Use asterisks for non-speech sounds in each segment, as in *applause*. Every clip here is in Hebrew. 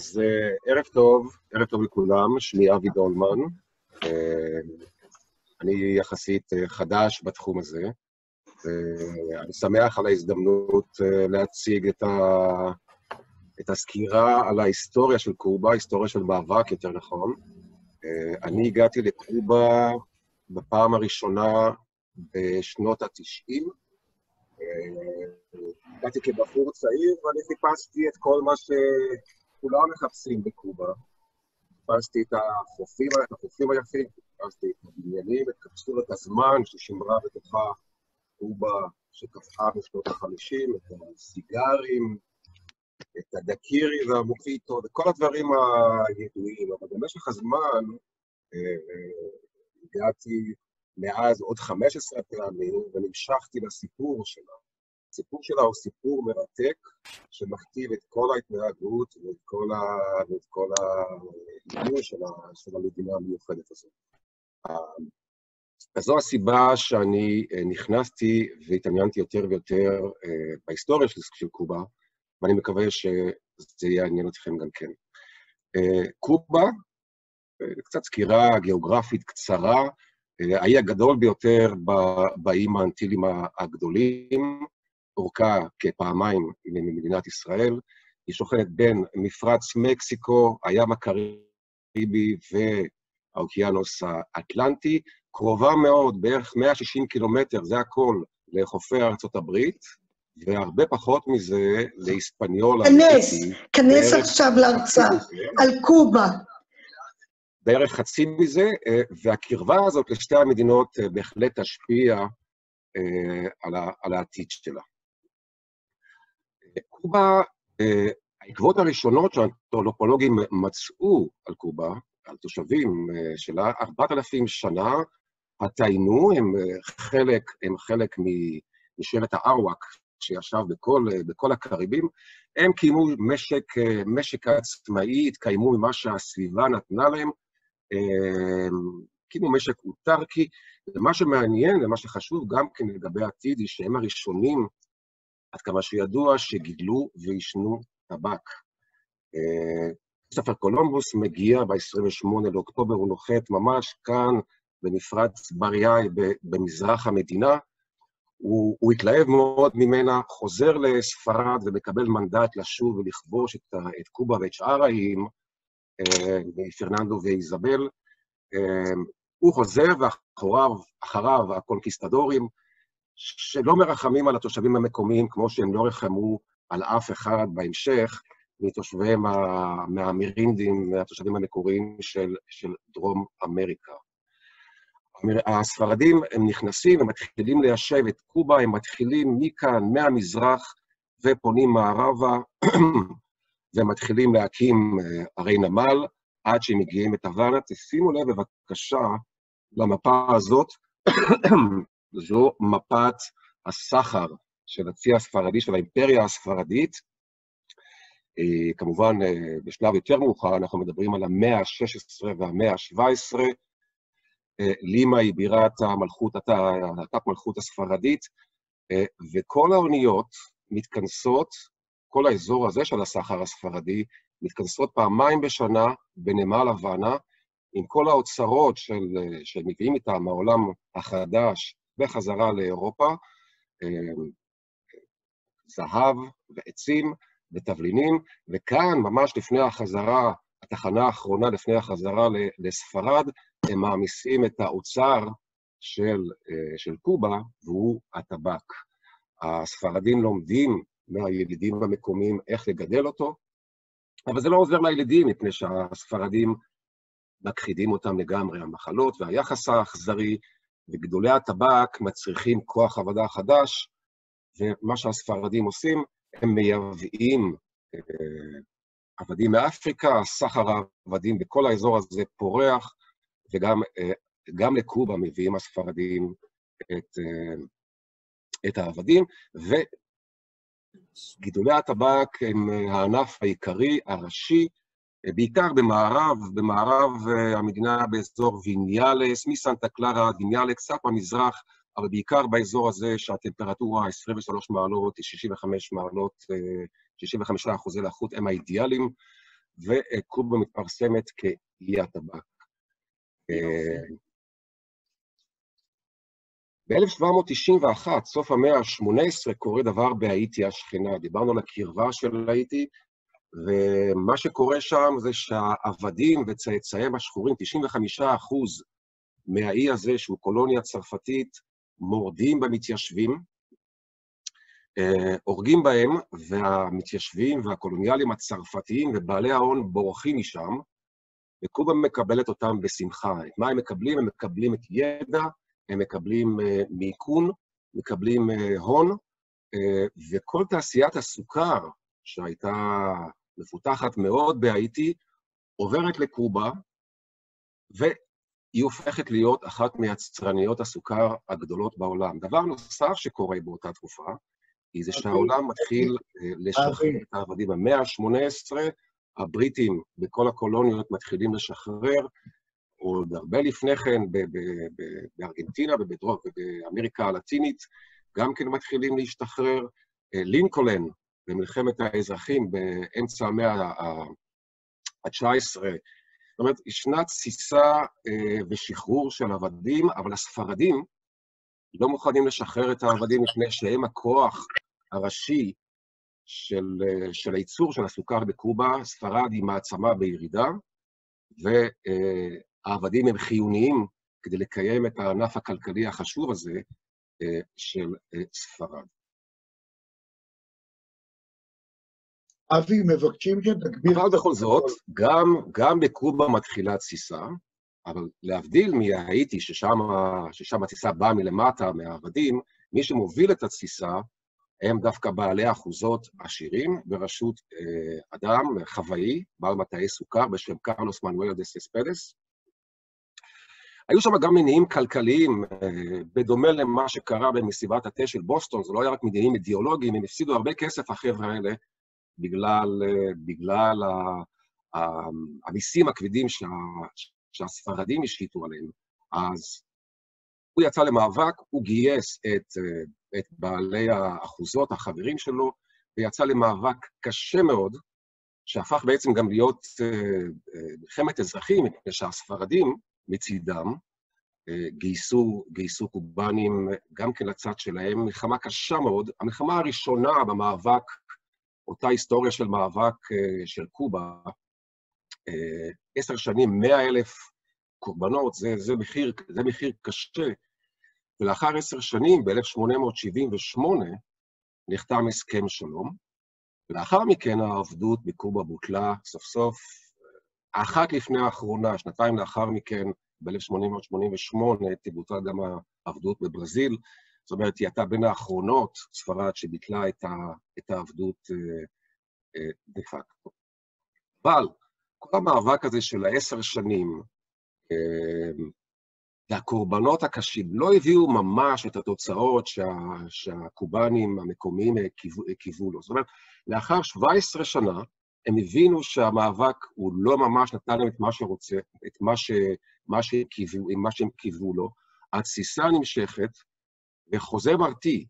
אז ערב טוב, ערב טוב לכולם, שמי אבי דולמן. Uh, אני יחסית uh, חדש בתחום הזה, ואני שמח על ההזדמנות להציג את, ה... את הסקירה על ההיסטוריה של קובה, היסטוריה של מאבק, יותר נכון. אני הגעתי לקובה בפעם הראשונה בשנות ה-90. הגעתי כבחור צעיר, ואני חיפשתי את כל מה ש... כולם מחפשים בקובה. חיפשתי את החופים, את החופים היפים, חיפשתי את הבניינים, את קפסולת הזמן ששימרה בתוכה קובה שקפאה בשנות ה-50, את הסיגרים, את הדקירי והמוחיטו, וכל הדברים הידועים, אבל במשך הזמן אה, אה, הגעתי מאז עוד 15 פעמים ונמשכתי לסיפור שלה. הסיפור שלה הוא סיפור מרתק, שמכתיב את כל ההתנהגות ואת כל, ה... כל העניין של. של המדינה המיוחדת הזאת. אז זו הסיבה שאני אה, נכנסתי והתעניינתי יותר ויותר אה, בהיסטוריה של, של קובה, ואני מקווה שזה יעניין אתכם גם כן. אה, קובה, קצת סקירה גיאוגרפית קצרה, האי הגדול ביותר באיים האנטילים הגדולים, אורכה כפעמיים ממדינת ישראל. היא שוכנת בין מפרץ מקסיקו, הים הקריבי והאוקיינוס האטלנטי, קרובה מאוד, בערך 160 קילומטר, זה הכל, לחופי ארצות הברית, והרבה פחות מזה להיספניולה. כנס, כנס עכשיו להרצאה על קובה. בערך חצי מזה, אה, והקרבה הזאת לשתי המדינות אה, בהחלט תשפיע אה, על העתיד שלה. קובה, אה, העקבות הראשונות שהאנתרופולוגים מצאו על קובה, על תושבים אה, שלה, 4,000 שנה, הטיינו, הם אה, חלק, הם חלק משבט הארוואק שישב בכל, בכל הקריבים, הם קיימו משק, משק עצמאי, התקיימו ממה שהסביבה נתנה להם, קיימו משק אוטרקי, ומה שמעניין ומה שחשוב גם כן לגבי העתיד, היא שהם הראשונים עד כמה שידוע, שגידלו ועישנו טבק. ספר קולומבוס מגיע ב-28 לאוקטובר, הוא נוחת ממש כאן, במפרץ בריאי, במזרח המדינה. הוא, הוא התלהב מאוד ממנה, חוזר לספרד ומקבל מנדט לשוב ולכבוש את, את קובה ואת שאר האיים, מפרננדו ואיזבל. הוא חוזר, ואחריו הקונקיסטדורים, שלא מרחמים על התושבים המקומיים כמו שהם לא רחמו על אף אחד בהמשך מתושביהם מהמירינדים, מהתושבים המקוריים של, של דרום אמריקה. הספרדים, הם נכנסים, הם מתחילים ליישב את קובה, הם מתחילים מכאן, מהמזרח, ופונים מערבה, *clears throat* ומתחילים להקים אה, ערי נמל, עד שהם מגיעים את הוואנה. תשימו לב בבקשה למפה הזאת, *clears throat* זו מפת הסחר של הצי הספרדי, של האימפריה הספרדית. אה, כמובן, אה, בשלב יותר מאוחר אנחנו מדברים על המאה ה-16 והמאה ה-17. אה, לימה היא בירת המלכות, התת מלכות הספרדית, וכל האוניות מתכנסות, כל האזור הזה של הסחר הספרדי, מתכנסות פעמיים בשנה בנמל הוואנה, עם כל האוצרות של, שמביאים איתם העולם החדש בחזרה לאירופה, אה, זהב ועצים ותבלינים, וכאן, ממש לפני החזרה, התחנה האחרונה לפני החזרה לספרד, הם מעמיסים את האוצר של, אה, של קובה, והוא הטבק. הספרדים לומדים מהילידים המקומיים איך לגדל אותו, אבל זה לא עוזר לילידים, מפני שהספרדים מכחידים אותם לגמרי, המחלות והיחס האכזרי וגדולי הטבק מצריכים כוח עבודה חדש, ומה שהספרדים עושים, הם מייבאים אה, עבדים מאפריקה, סחר העבדים בכל האזור הזה פורח, וגם אה, לקובה מביאים הספרדים את, אה, את העבדים, וגידולי הטבק הם הענף העיקרי, הראשי, בעיקר במערב, במערב אה, המדינה באזור ויניאלס, מסנטה קלרה ויניאלס, קצת במזרח, אבל בעיקר באזור הזה שהטמפרטורה 23 מעלות, 65 מעלות, 65 אה, אחוזי לחות הם האידיאליים, וקובה מתפרסמת כאי הטבק. ב-1791, סוף המאה ה-18, קורה דבר בהאיטי השכנה. דיברנו על הקרבה של האיטי, ומה שקורה שם זה שהעבדים וצאצאיהם השחורים, 95 אחוז מהאי הזה, שהוא קולוניה צרפתית, מורדים במתיישבים, אה, הורגים בהם, והמתיישבים והקולוניאלים הצרפתיים ובעלי ההון בורחים משם, וקובה מקבלת אותם בשמחה. את מה הם מקבלים? הם מקבלים את ידע, הם מקבלים uh, מיכון, מקבלים uh, הון, וכל תעשיית הסוכר, שהייתה מפותחת מאוד בהאיטי, עוברת לקובה, והיא הופכת להיות אחת מיצרניות הסוכר הגדולות בעולם. דבר נוסף שקורה באותה תקופה, היא זה שהעולם מתחיל לשחרר את העבדים. במאה ה-18, הבריטים בכל הקולוניות מתחילים לשחרר, עוד הרבה לפני כן בארגנטינה ובאמריקה הלטינית, גם כן מתחילים להשתחרר. לינקולן, במלחמת האזרחים באמצע המאה ה-19, זאת אומרת, ישנה תסיסה ושחרור של עבדים, אבל הספרדים לא מוכנים לשחרר את העבדים מפני שהם הכוח הראשי של, של הייצור של הסוכר בקובה. ספרד היא מעצמה בירידה, והעבדים הם חיוניים כדי לקיים את הענף הכלכלי החשוב הזה של ספרד. אבי, מבקשים שתגביר... אבל בכל זאת, גם, גם בקובה מתחילה תסיסה, אבל להבדיל מהאיטי, ששם התסיסה באה מלמטה, מהעבדים, מי שמוביל את התסיסה הם דווקא בעלי אחוזות עשירים, בראשות אה, אדם חוואי, בעל מטעי סוכר, בשם קרלוס מנואל דה סספדס. היו שם גם מניעים כלכליים, אה, בדומה למה שקרה במסיבת התה של בוסטון, זה לא היה רק מניעים אידיאולוגיים, הם הפסידו הרבה כסף, החבר'ה האלה, בגלל, אה, בגלל המיסים הכבדים שה, שהספרדים השחיתו עליהם. אז הוא יצא למאבק, הוא גייס את, את בעלי האחוזות, החברים שלו, ויצא למאבק קשה מאוד, שהפך בעצם גם להיות מלחמת אזרחים, מפני שהספרדים מצידם גייסו, גייסו קובנים גם כן לצד שלהם, מלחמה קשה מאוד. המלחמה הראשונה במאבק, אותה היסטוריה של מאבק של קובה, עשר שנים, מאה אלף קורבנות, זה, זה, מחיר, זה מחיר קשה. ולאחר עשר שנים, ב-1878, נחתם הסכם שלום, ולאחר מכן העבדות בקובה בוטלה סוף סוף, אחת לפני האחרונה, שנתיים לאחר מכן, ב-1888, תבוטל גם העבדות בברזיל. זאת אומרת, היא הייתה בין האחרונות, ספרד, שביטלה את העבדות דה פקטו. אבל כל המאבק הזה של העשר שנים, והקורבנות הקשים לא הביאו ממש את התוצאות שה, שהקובנים המקומיים קיוו לו. זאת אומרת, לאחר 17 שנה, הם הבינו שהמאבק הוא לא ממש נתן להם את מה שרוצה, את מה, ש, מה, שקיוו, מה שהם קיוו לו. התסיסה נמשכת, וחוזה מרטי,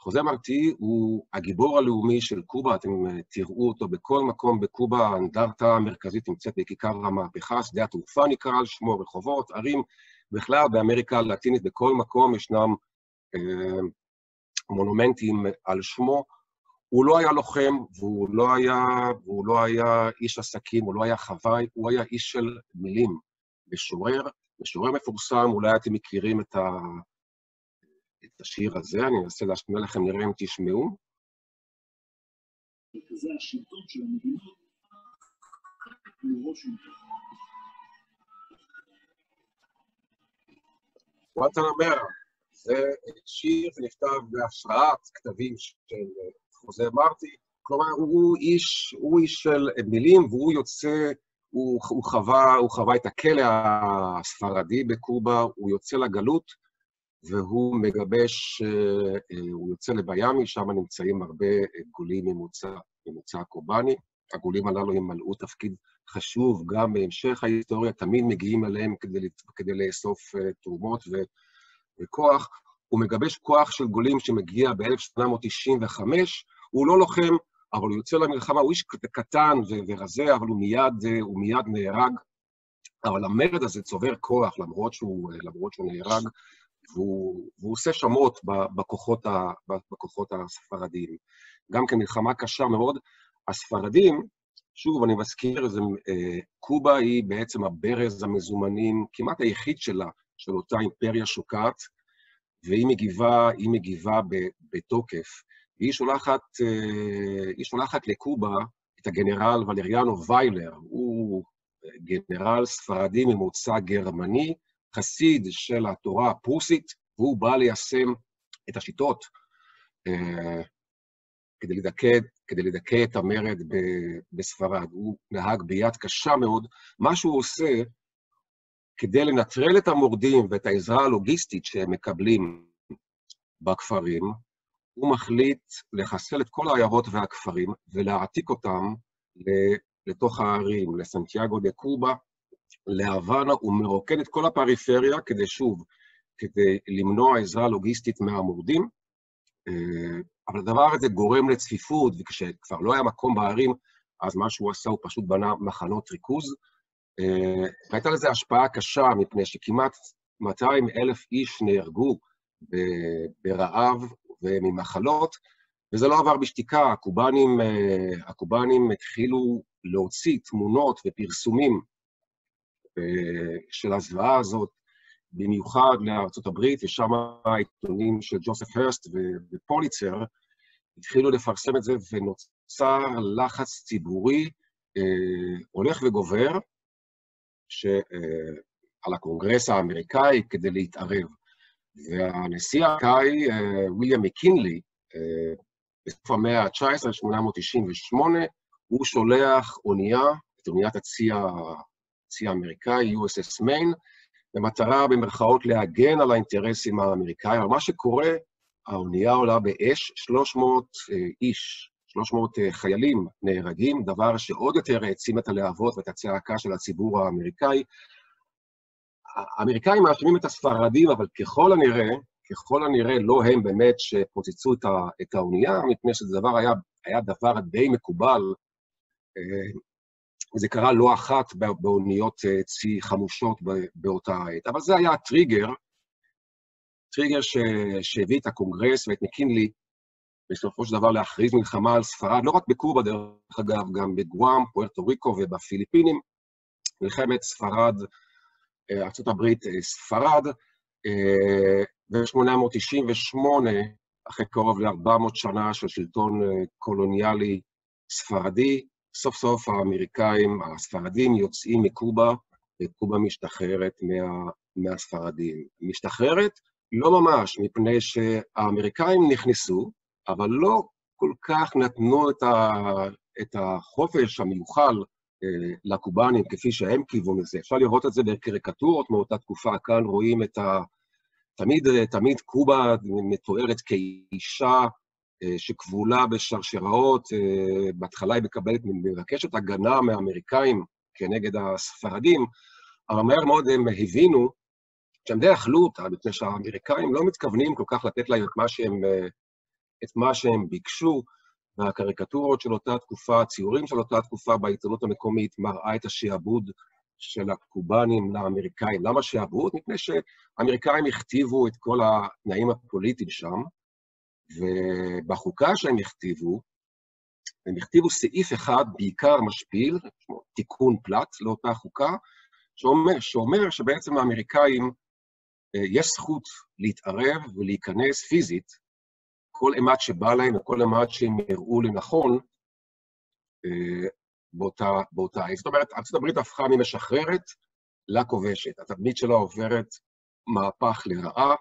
חוזה מרטי הוא הגיבור הלאומי של קובה, אתם תראו אותו בכל מקום בקובה, האנדרטה המרכזית נמצאת בכיכר המהפכה, שדה התעופה נקרא על שמו, רחובות, ערים, בכלל באמריקה הלטינית, בכל מקום ישנם אה, מונומנטים על שמו. הוא לא היה לוחם, והוא לא היה, והוא לא היה איש עסקים, הוא לא היה חוואי, הוא היה איש של מילים, משורר, משורר מפורסם, אולי אתם מכירים את, ה, את השיר הזה, אני אנסה להשמיע לכם, נראה אם תשמעו. מרכזי השלטון של המדינות, מראש וואטנמרה, זה שיר שנכתב בהשראת כתבים של חוזה מרטי, כלומר, הוא איש, הוא איש של מילים, והוא יוצא, הוא, הוא, חווה, הוא חווה את הכלא הספרדי בקובה, הוא יוצא לגלות, והוא מגבש, הוא יוצא לביאמי, שם נמצאים הרבה גולים ממוצא, ממוצא קובאני. הגולים הללו ימלאו תפקיד חשוב גם בהמשך ההיסטוריה, תמיד מגיעים אליהם כדי, כדי לאסוף תרומות ו, וכוח. הוא מגבש כוח של גולים שמגיע ב-1895, הוא לא לוחם, אבל הוא יוצא למלחמה, הוא איש קטן ורזה, אבל הוא מיד, הוא מיד נהרג. אבל המרד הזה צובר כוח, למרות שהוא, למרות שהוא נהרג, והוא, והוא עושה שמות בכוחות, ה, בכוחות הספרדיים. גם כן מלחמה קשה מאוד. הספרדים, שוב, אני מזכיר, זה, קובה היא בעצם הברז המזומנים כמעט היחיד שלה, של אותה אימפריה שוקעת, והיא מגיבה, היא מגיבה בתוקף. והיא שולחת, היא שולחת לקובה את הגנרל ולריאנו ויילר, הוא גנרל ספרדי ממוצא גרמני, חסיד של התורה הפרוסית, והוא בא ליישם את השיטות אה, כדי לדכא, כדי לדכא את המרד בספרד. הוא נהג ביד קשה מאוד. מה שהוא עושה, כדי לנטרל את המורדים ואת העזרה הלוגיסטית שהם מקבלים בכפרים, הוא מחליט לחסל את כל העיירות והכפרים ולהעתיק אותם לתוך הערים, לסנטיאגו דה קובה, להוואנה, הוא מרוקן את כל הפריפריה כדי, שוב, כדי למנוע עזרה לוגיסטית מהמורדים, אה, אבל הדבר הזה גורם לצפיפות, וכשכבר לא היה מקום בערים, אז מה שהוא עשה, הוא פשוט בנה מחנות ריכוז. אה, והייתה לזה השפעה קשה, מפני שכמעט 200 אלף איש נהרגו ברעב וממחלות, וזה לא עבר בשתיקה. הקובנים, אה, הקובנים התחילו להוציא תמונות ופרסומים של הזוועה הזאת, במיוחד הברית, ושם העיתונים של ג'וסף הרסט ופוליצר התחילו לפרסם את זה, ונוצר לחץ ציבורי אה, הולך וגובר ש, אה, על הקונגרס האמריקאי כדי להתערב. והנשיא האמריקאי, אה, ויליאם מקינלי, אה, בסוף המאה ה-19, 1898, הוא שולח אונייה, את אוניית הצי הצי האמריקאי, USS מיין, במטרה, במרכאות, להגן על האינטרסים האמריקאים. מה שקורה, האונייה עולה באש, 300 אה, איש, 300 אה, חיילים נהרגים, דבר שעוד יותר העצים את הלהבות ואת הצעקה של הציבור האמריקאי. האמריקאים מאשימים את הספרדים, אבל ככל הנראה, ככל הנראה לא הם באמת שפוצצו את האונייה, מפני שזה דבר היה, היה דבר די מקובל אה, זה קרה לא אחת באוניות אה, צי חמושות באותה עת. אבל זה היה הטריגר, טריגר שהביא את הקונגרס ואת מקינלי בסופו של דבר להכריז מלחמה על ספרד, לא רק בקובה, דרך אגב, גם בגואם, פוארטו ריקו ובפיליפינים. מלחמת ספרד, אה, ארה"ב אה, ספרד, ב-1898, אחרי קרוב ל-400 שנה של שלטון קולוניאלי ספרדי, סוף סוף האמריקאים, הספרדים, יוצאים מקובה, וקובה משתחררת מה, מהספרדים. משתחררת? לא ממש, מפני שהאמריקאים נכנסו, אבל לא כל כך נתנו את, ה, את החופש המיוחל אה, לקובנים כפי שהם כיוון לזה. אפשר לראות את זה בקריקטורות מאותה תקופה. כאן רואים את ה... תמיד, תמיד קובה מתוארת כאישה שכבולה בשרשראות, אה, בהתחלה היא מקבלת, מבקשת הגנה מהאמריקאים כנגד הספרדים, אבל מהר מאוד הם הבינו שהם די אכלו אותה, מפני שהאמריקאים לא מתכוונים כל כך לתת להם את מה שהם, אה, את מה שהם ביקשו, והקריקטורות של אותה תקופה, הציורים של אותה תקופה בעיתונות המקומית, מראה את השעבוד של הקובנים לאמריקאים. למה שעבוד? מפני שהאמריקאים הכתיבו את כל התנאים הפוליטיים שם, ובחוקה שהם הכתיבו, הם הכתיבו סעיף אחד בעיקר משפיל, תיקון פלט לאותה חוקה, שאומר, שאומר שבעצם האמריקאים, אה, יש זכות להתערב ולהיכנס פיזית כל אימת שבא להם וכל אימת שהם יראו לנכון אה, באותה, באותה עת. זאת אומרת, ארצות הברית הפכה ממשחררת לכובשת. התדמית שלה עוברת מהפך לרעה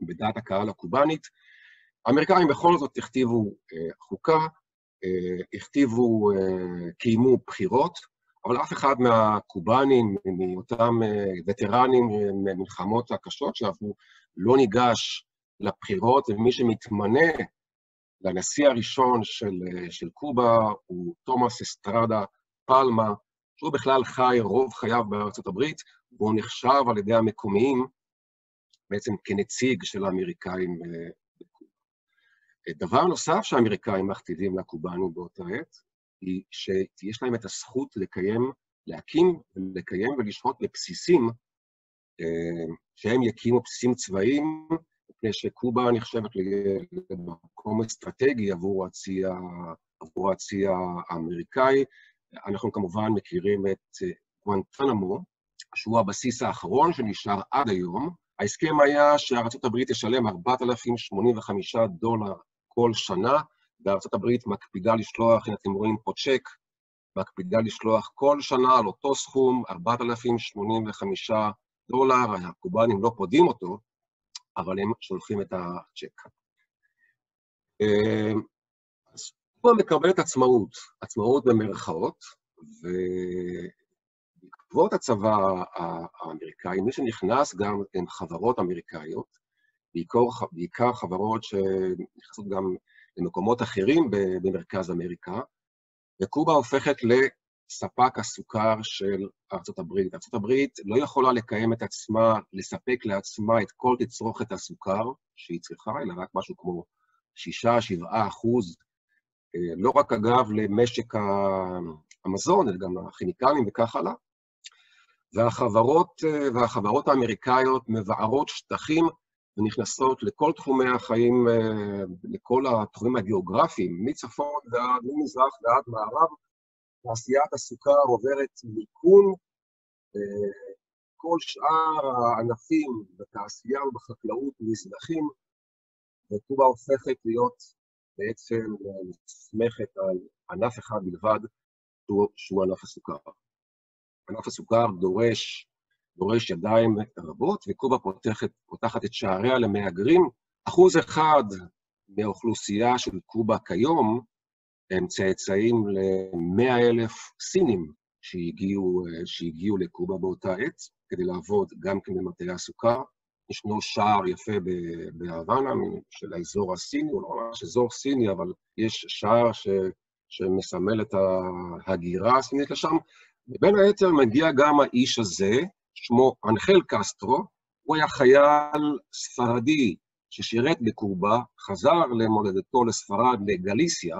בדעת הקהל הקובאנית, האמריקאים בכל זאת הכתיבו אה, חוקה, אה, הכתיבו, אה, קיימו בחירות, אבל אף אחד מהקובנים, מאותם וטרנים מהמלחמות הקשות שעברו, לא ניגש לבחירות, ומי שמתמנה לנשיא הראשון של, של קובה הוא תומאס אסטרדה פלמה, שהוא בכלל חי רוב חייו בארצות הברית, והוא נחשב על ידי המקומיים בעצם כנציג של האמריקאים דבר נוסף שהאמריקאים מכתיבים לקובנים באותה עת, היא שיש להם את הזכות לקיים, להקים ולקיים ולשהות בבסיסים, שהם יקימו בסיסים צבאיים, מפני שקובה נחשבת למקום אסטרטגי עבור הצי, עבור הצי האמריקאי. אנחנו כמובן מכירים את גואנטנמו, שהוא הבסיס האחרון שנשאר עד היום. ההסכם היה שארה"ב תשלם 4,085 דולר כל שנה, וארה"ב מקפידה לשלוח, הנה אתם רואים פה צ'ק, מקפידה לשלוח כל שנה על אותו סכום, 4,085 דולר, הקובנים לא פודים אותו, אבל הם שולחים את הצ'ק. אז קובה מקבלת עצמאות, עצמאות במרכאות, ובעקבות הצבא האמריקאי, מי שנכנס גם הן חברות אמריקאיות, בעיקר, בעיקר חברות שנכנסות גם למקומות אחרים במרכז אמריקה, וקובה הופכת לספק הסוכר של ארצות הברית. ארצות הברית לא יכולה לקיים את עצמה, לספק לעצמה את כל תצרוכת הסוכר שהיא צריכה, אלא רק משהו כמו 6-7 אחוז, לא רק אגב למשק המזון, אלא גם לכימיקלים וכך הלאה. והחברות, והחברות האמריקאיות מבערות שטחים ונכנסות לכל תחומי החיים, לכל התחומים הגיאוגרפיים, מצפון ועד, ממזרח ועד מערב. תעשיית הסוכר עוברת מיכון, כל שאר הענפים בתעשייה ובחקלאות מזנחים, וקובה הופכת להיות בעצם נסמכת על ענף אחד בלבד, שהוא ענף הסוכר. ענף הסוכר דורש דורש ידיים רבות, וקובה פותחת, פותחת את שעריה למהגרים. אחוז אחד מהאוכלוסייה של קובה כיום הם צאצאים ל-100 אלף סינים שהגיעו, שהגיעו לקובה באותה עת, כדי לעבוד גם כן הסוכר. ישנו שער יפה בהוואנה של האזור הסיני, הוא לא ממש אזור סיני, אבל יש שער ש, שמסמל את ההגירה הסינית לשם. ובין היתר מגיע גם האיש הזה, שמו אנחל קסטרו, הוא היה חייל ספרדי ששירת בקובה, חזר למולדתו לספרד, לגליסיה,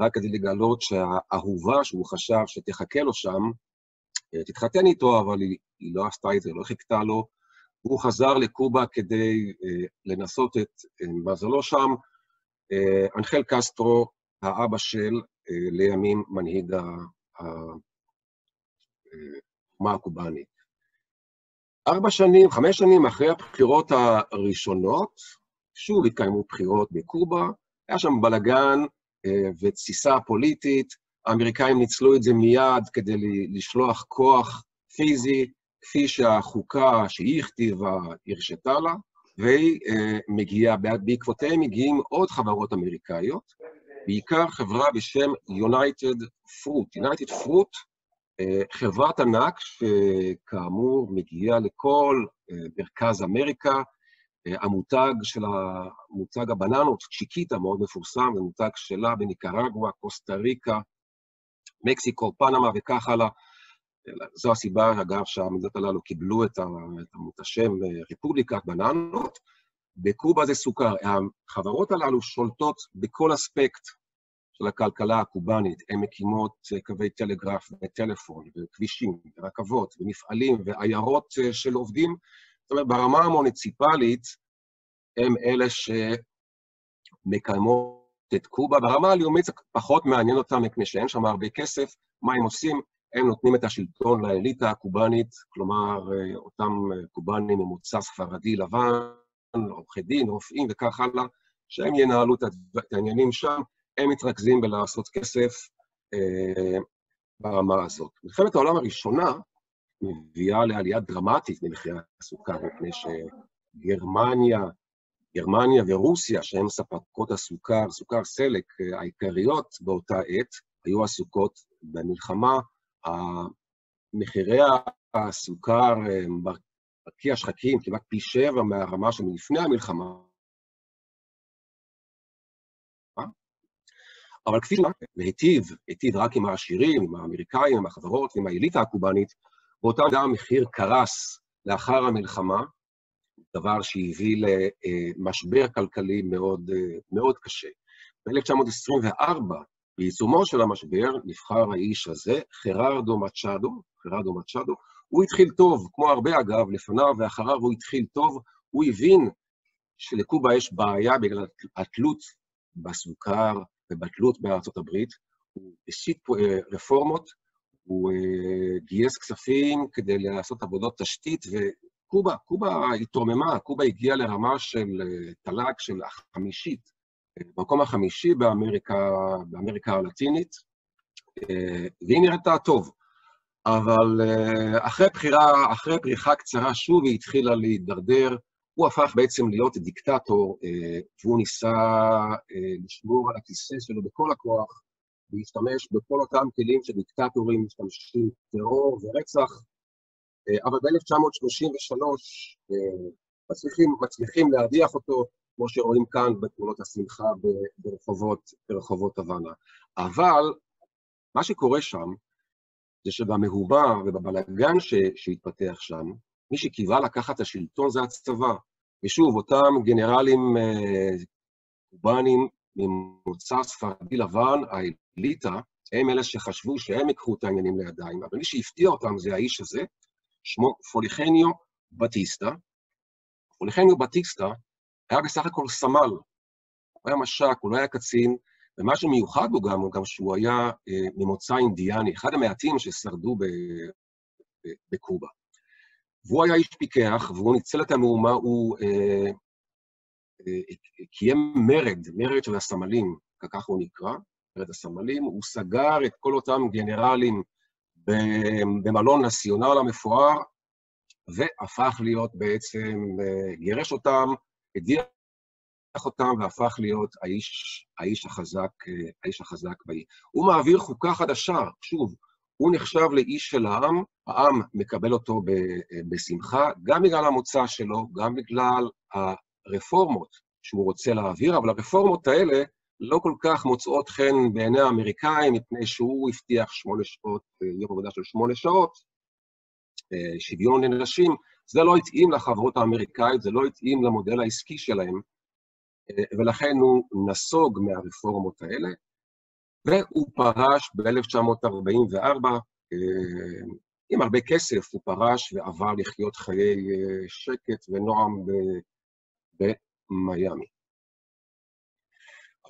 רק כדי לגלות שהאהובה שהוא חשב שתחכה לו שם, תתחתן איתו, אבל היא, היא לא עשתה את זה, לא חיכתה לו. הוא חזר לקובה כדי אה, לנסות את אה, מזלו שם. אה, אנחל קסטרו, האבא של, אה, לימים מנהיג האומה הקובאנית. ארבע שנים, חמש שנים אחרי הבחירות הראשונות, שוב התקיימו בחירות בקובה, היה שם בלגן אה, ותסיסה פוליטית, האמריקאים ניצלו את זה מיד כדי לשלוח כוח פיזי, כפי שהחוקה שהיא הכתיבה הרשתה לה, והיא אה, מגיעה, בעקבותיהם מגיעים עוד חברות אמריקאיות, בעיקר חברה בשם United Fruit. United Fruit חברת ענק שכאמור מגיעה לכל מרכז אמריקה, המותג של מותג הבננות, צ'יקיטה, מאוד מפורסם, זה מותג שלה בניקרגואה, קוסטה ריקה, מקסיקו, פנמה וכך הלאה. זו הסיבה, אגב, שהמדינות הללו קיבלו את השם רפובליקת בננות. בקובה זה סוכר. החברות הללו שולטות בכל אספקט של הכלכלה הקובאנית. הן מקימות קווי טלגרף וטלפון, וכבישים, ורכבות, ומפעלים, ועיירות של עובדים. זאת אומרת, ברמה המוניציפלית, הם אלה שמקיימות את קובה. ברמה הלאומית זה פחות מעניין אותם, מפני שאין שם הרבה כסף. מה הם עושים? הם נותנים את השלטון לאליטה הקובאנית, כלומר, אותם קובאנים ממוצא ספרדי לבן, עורכי דין, רופאים וכך הלאה, שהם ינהלו את העניינים שם. הם מתרכזים בלעשות כסף אה, ברמה הזאת. מלחמת העולם הראשונה מביאה לעלייה דרמטית במחירי הסוכר, מפני שגרמניה, גרמניה ורוסיה, שהן ספקות הסוכר, סוכר סלק העיקריות באותה עת, היו עסוקות במלחמה. מחירי הסוכר מרקיע שחקים כמעט פי שבע מהרמה שמלפני המלחמה, אבל כפי שהיטיב, היטיב רק עם העשירים, עם האמריקאים, עם החברות ועם האליטה הקובאנית, באותה מידה המחיר קרס לאחר המלחמה, דבר שהביא למשבר כלכלי מאוד, מאוד קשה. ב-1924, בעיצומו של המשבר, נבחר האיש הזה, חררדו מצ'אדו, חררדו מצ'אדו, הוא התחיל טוב, כמו הרבה אגב, לפניו ואחריו הוא התחיל טוב, הוא הבין שלקובה יש בעיה בגלל התלות בסוכר ובתלות בארצות הברית, הוא השית רפורמות, הוא גייס כספים כדי לעשות עבודות תשתית, וקובה, קובה התרוממה, קובה הגיעה לרמה של תל"ג של החמישית, במקום החמישי באמריקה, באמריקה הלטינית, והיא נראתה טוב. אבל אחרי בחירה, אחרי פריחה קצרה שוב היא התחילה להידרדר, הוא הפך בעצם להיות דיקטטור, והוא ניסה לשמור על הכיסא שלו בכל הכוח, להשתמש בכל אותם כלים שדיקטטורים משתמשים, טרור ורצח, אבל ב-1933 מצליחים, מצליחים להדיח אותו, כמו שרואים כאן בתמונות השמחה ברחובות, ברחובות הוואנה. אבל מה שקורה שם, זה שבמהומה ובבלגן שהתפתח שם, מי שקיווה לקחת את השלטון זה הצבא. ושוב, אותם גנרלים קובנים ממוצא ספרדי לבן, האליטה, הם אלה שחשבו שהם ייקחו את העניינים לידיים, אבל מי שהפתיע אותם זה האיש הזה, שמו פוליכניו בטיסטה. פוליכניו בטיסטה היה בסך הכל סמל, הוא היה מש"ק, הוא לא היה קצין, ומה שמיוחד בו גם, הוא גם שהוא היה אה, ממוצא אינדיאני, אחד המעטים ששרדו בקובה. והוא היה איש פיקח, והוא ניצל את המהומה, הוא אה, אה, קיים מרד, מרד של הסמלים, ככה הוא נקרא, מרד הסמלים, הוא סגר את כל אותם גנרלים במלון נסיונל המפואר, והפך להיות בעצם, אה, גירש אותם, הדיח אותם והפך להיות האיש, האיש החזק, אה, האיש החזק באי. הוא מעביר חוקה חדשה, שוב, הוא נחשב לאיש של העם, העם מקבל אותו בשמחה, גם בגלל המוצא שלו, גם בגלל הרפורמות שהוא רוצה להעביר, אבל הרפורמות האלה לא כל כך מוצאות חן בעיני האמריקאים, מפני שהוא הבטיח שמונה שעות, יום עבודה של שמונה שעות, שוויון לנשים, זה לא התאים לחברות האמריקאיות, זה לא התאים למודל העסקי שלהם, ולכן הוא נסוג מהרפורמות האלה, והוא פרש ב-1944, עם הרבה כסף, הוא פרש ועבר לחיות חיי שקט ונועם במיאמי.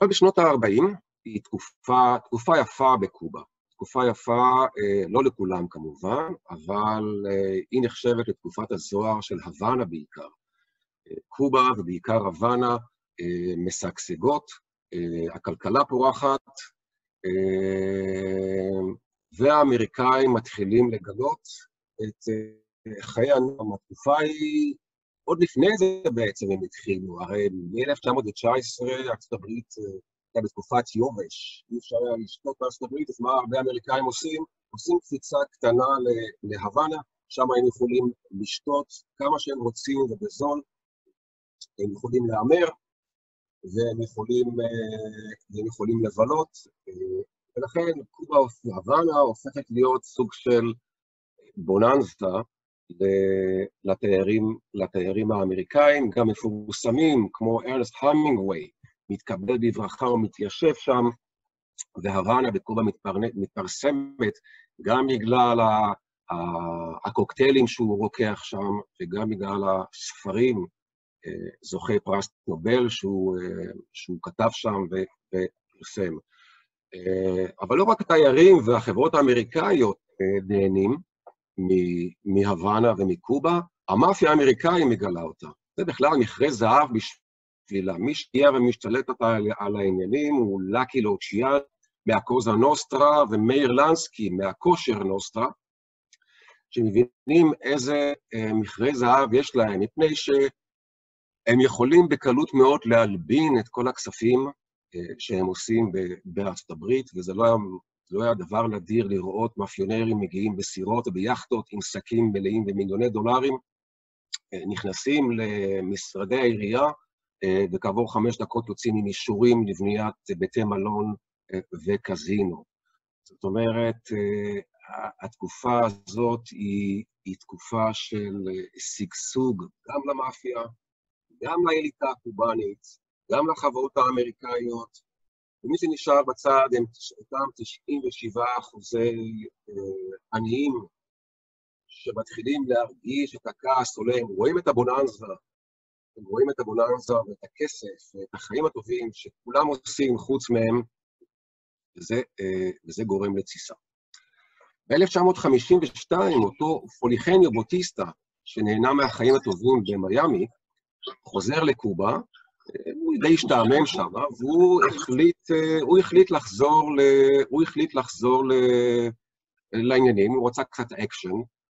אבל בשנות ה-40 היא תקופה, תקופה יפה בקובה. תקופה יפה, לא לכולם כמובן, אבל היא נחשבת לתקופת הזוהר של הוואנה בעיקר. קובה ובעיקר הוואנה משגשגות, הכלכלה פורחת, והאמריקאים מתחילים לגלות את חיי הנועם. התקופה היא, עוד לפני זה בעצם הם התחילו, הרי מ-1919 ארצות הברית הייתה בתקופת יובש, אי אפשר היה לשתות בארצות הברית, אז מה הרבה אמריקאים עושים? עושים קפיצה קטנה להוואנה, שם הם יכולים לשתות כמה שהם רוצים ובזול, הם יכולים להמר, והם יכולים, והם יכולים לבלות, ולכן קובה הוואנה הופכת להיות סוג של בוננזה לתיירים, לתיירים האמריקאים, גם מפורסמים כמו ארנסט המינגווי, מתקבל בברכה ומתיישב שם, והוואנה בקובה מתפרסמת גם בגלל הקוקטיילים שהוא רוקח שם, וגם בגלל הספרים, זוכי פרס נובל שהוא, שהוא כתב שם ופרסם. אבל לא רק התיירים והחברות האמריקאיות נהנים מהוואנה ומקובה, המאפיה האמריקאי מגלה אותה. זה בכלל מכרה זהב בשבילה. מי שתהיה ומשתלט אותה על העניינים הוא לקי לוצ'יאן מהקוזה נוסטרה ומאיר לנסקי מהכושר נוסטרה, שמבינים איזה מכרה זהב יש להם, מפני שהם יכולים בקלות מאוד להלבין את כל הכספים שהם עושים בארצות הברית, וזה לא היה, לא היה דבר נדיר לראות מאפיונרים מגיעים בסירות וביאכטות עם שקים מלאים במיליוני דולרים, נכנסים למשרדי העירייה, וכעבור חמש דקות יוצאים עם אישורים לבניית ביתי מלון וקזינו. זאת אומרת, התקופה הזאת היא, היא תקופה של שגשוג גם למאפיה, גם לאליטה הקובאנית, גם לחברות האמריקאיות, ומי שנשאר בצד הם אותם 97 אחוזי עניים שמתחילים להרגיש את הכעס עולה, הם רואים את הבוננזה, הם רואים את הבוננזה ואת הכסף ואת החיים הטובים שכולם עושים חוץ מהם, וזה, וזה גורם לתסיסה. ב-1952, אותו פולחנסיו בטיסטה, שנהנה מהחיים הטובים במיאמי, חוזר לקובה, הוא די השתעמם שם, והוא החליט, הוא החליט לחזור, ל, הוא החליט לחזור ל, לעניינים, הוא רצה קצת אקשן,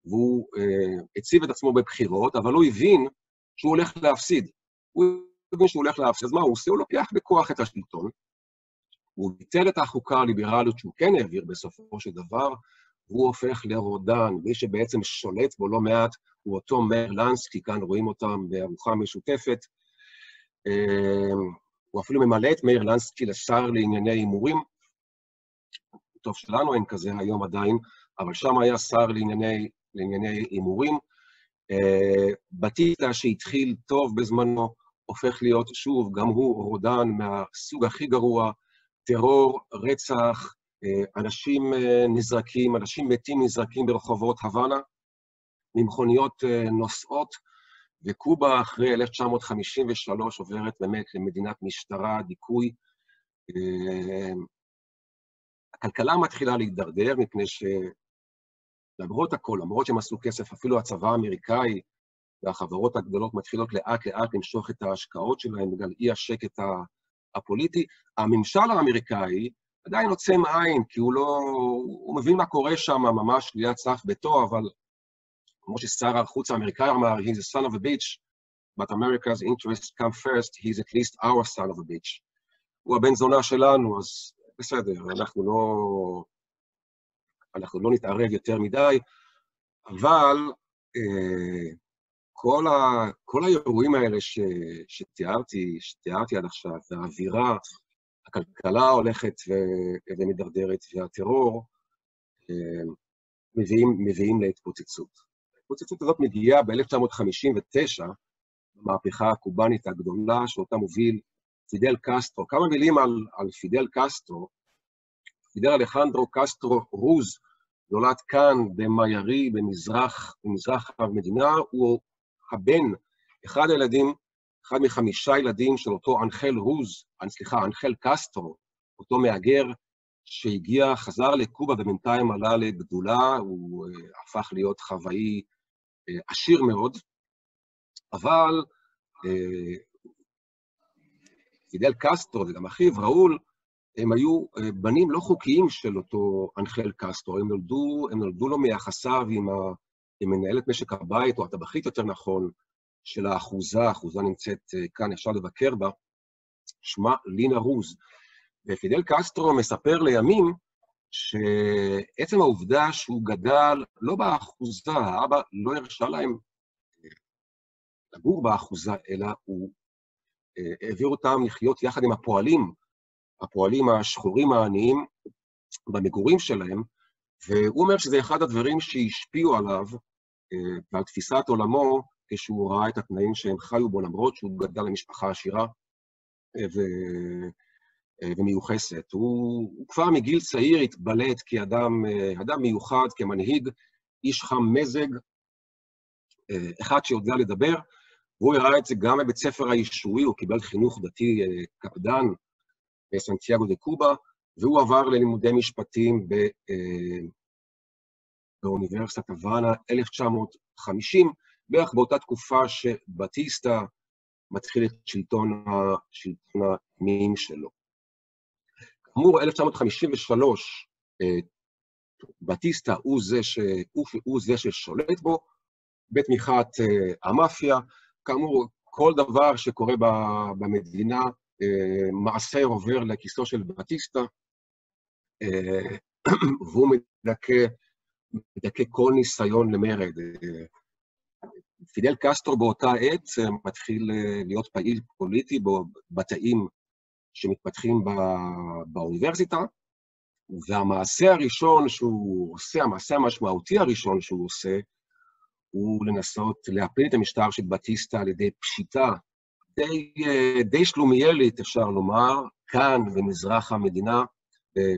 והוא uh, הציב את עצמו בבחירות, אבל הוא הבין שהוא הולך להפסיד. הוא הבין שהוא הולך להפסיד, אז מה הוא עושה? הוא לוקח בכוח את השלטון, הוא ביטל את החוקה הליברלית שהוא כן העביר בסופו של דבר, והוא הופך לרודן, מי שבעצם שולט בו לא מעט הוא אותו מאיר לנסקי, כאן רואים אותם בארוחה משותפת. אמ, הוא אפילו ממלא את מאיר לנסקי לשר לענייני הימורים. טוב, שלנו אין כזה היום עדיין, אבל שם היה שר לענייני הימורים. אה, בטיטה שהתחיל טוב בזמנו, הופך להיות שוב, גם הוא רודן מהסוג הכי גרוע, טרור, רצח, אנשים אה, נזרקים, אנשים מתים נזרקים ברחובות הוואנה, ממכוניות נוסעות, וקובה אחרי 1953 עוברת באמת למדינת משטרה, דיכוי. הכלכלה מתחילה להידרדר, מפני שלמרות הכל, למרות שהם עשו כסף, אפילו הצבא האמריקאי והחברות הגדולות מתחילות לאט-לאט למשוך את ההשקעות שלהם בגלל אי השקט הפוליטי, הממשל האמריקאי עדיין עוצם עין, כי הוא לא... הוא מבין מה קורה שם ממש ליד סף ביתו, אבל כמו ששר החוץ האמריקאי אמר, he's a son of a bitch, but America's interests come first, he's at least our son of a bitch. הוא הבן זונה שלנו, אז בסדר, אנחנו לא... אנחנו לא נתערב יותר מדי, אבל אה, כל, ה, כל האירועים האלה ש, שתיארתי, שתיארתי עד עכשיו, והאווירה, הכלכלה הולכת ומידרדרת, והטרור, אה, מביאים, מביאים להתפוצצות. ההתפוצצות הזאת מגיעה ב-1959, במהפכה הקובאנית הגדולה, שאותה מוביל פידל קסטרו. כמה מילים על, על פידל קסטרו. פידל אלחנדרו קסטרו רוז נולד כאן במיירי, במזרח, במזרח המדינה, הוא הבן, אחד הילדים, אחד מחמישה ילדים של אותו אנחל רוז, סליחה, אנחל קסטרו, אותו מהגר שהגיע, חזר לקובה ובינתיים עלה לגדולה, הוא uh, הפך להיות חוואי uh, עשיר מאוד, אבל uh, פידל קסטרו וגם אחיו, ראול, הם היו בנים לא חוקיים של אותו אנחל קסטרו, הם נולדו, הם נולדו לו מיחסיו עם, ה, עם מנהלת משק הבית, או הטבחית יותר נכון, של האחוזה, האחוזה נמצאת uh, כאן, אפשר לבקר בה, שמה לינה רוז. ופידל קסטרו מספר לימים שעצם העובדה שהוא גדל לא באחוזה, האבא לא הרשה להם לגור באחוזה, אלא הוא אה, העביר אותם לחיות יחד עם הפועלים, הפועלים השחורים העניים במגורים שלהם, והוא אומר שזה אחד הדברים שהשפיעו עליו אה, ועל תפיסת עולמו כשהוא ראה את התנאים שהם חיו בו, למרות שהוא גדל למשפחה עשירה. אה, ו... אה, ומיוחסת. הוא, הוא כבר מגיל צעיר התבלט כאדם אה, אדם מיוחד, כמנהיג, איש חם מזג, אחד שיודע לדבר, והוא הראה את זה גם בבית ספר הישועי, הוא קיבל חינוך דתי קפדן בסנטיאגו דה קובה, והוא עבר ללימודי משפטים ב, באוניברסיטת הוואנה 1950, בערך באותה תקופה שבטיסטה מתחיל את שלטון, הפנים שלו. כאמור, 1953, בטיסטה הוא זה, ש... הוא זה ששולט בו, בתמיכת המאפיה. כאמור, כל דבר שקורה במדינה, מעשר עובר לכיסו של בטיסטה, *clears throat* והוא מדכא, מדכא כל ניסיון למרד. פידל קסטרו באותה עת מתחיל להיות פעיל פוליטי בתאים שמתפתחים באוניברסיטה, והמעשה הראשון שהוא עושה, המעשה המשמעותי הראשון שהוא עושה, הוא לנסות להפיל את המשטר של בטיסטה על ידי פשיטה די, די שלומיאלית, אפשר לומר, כאן במזרח המדינה,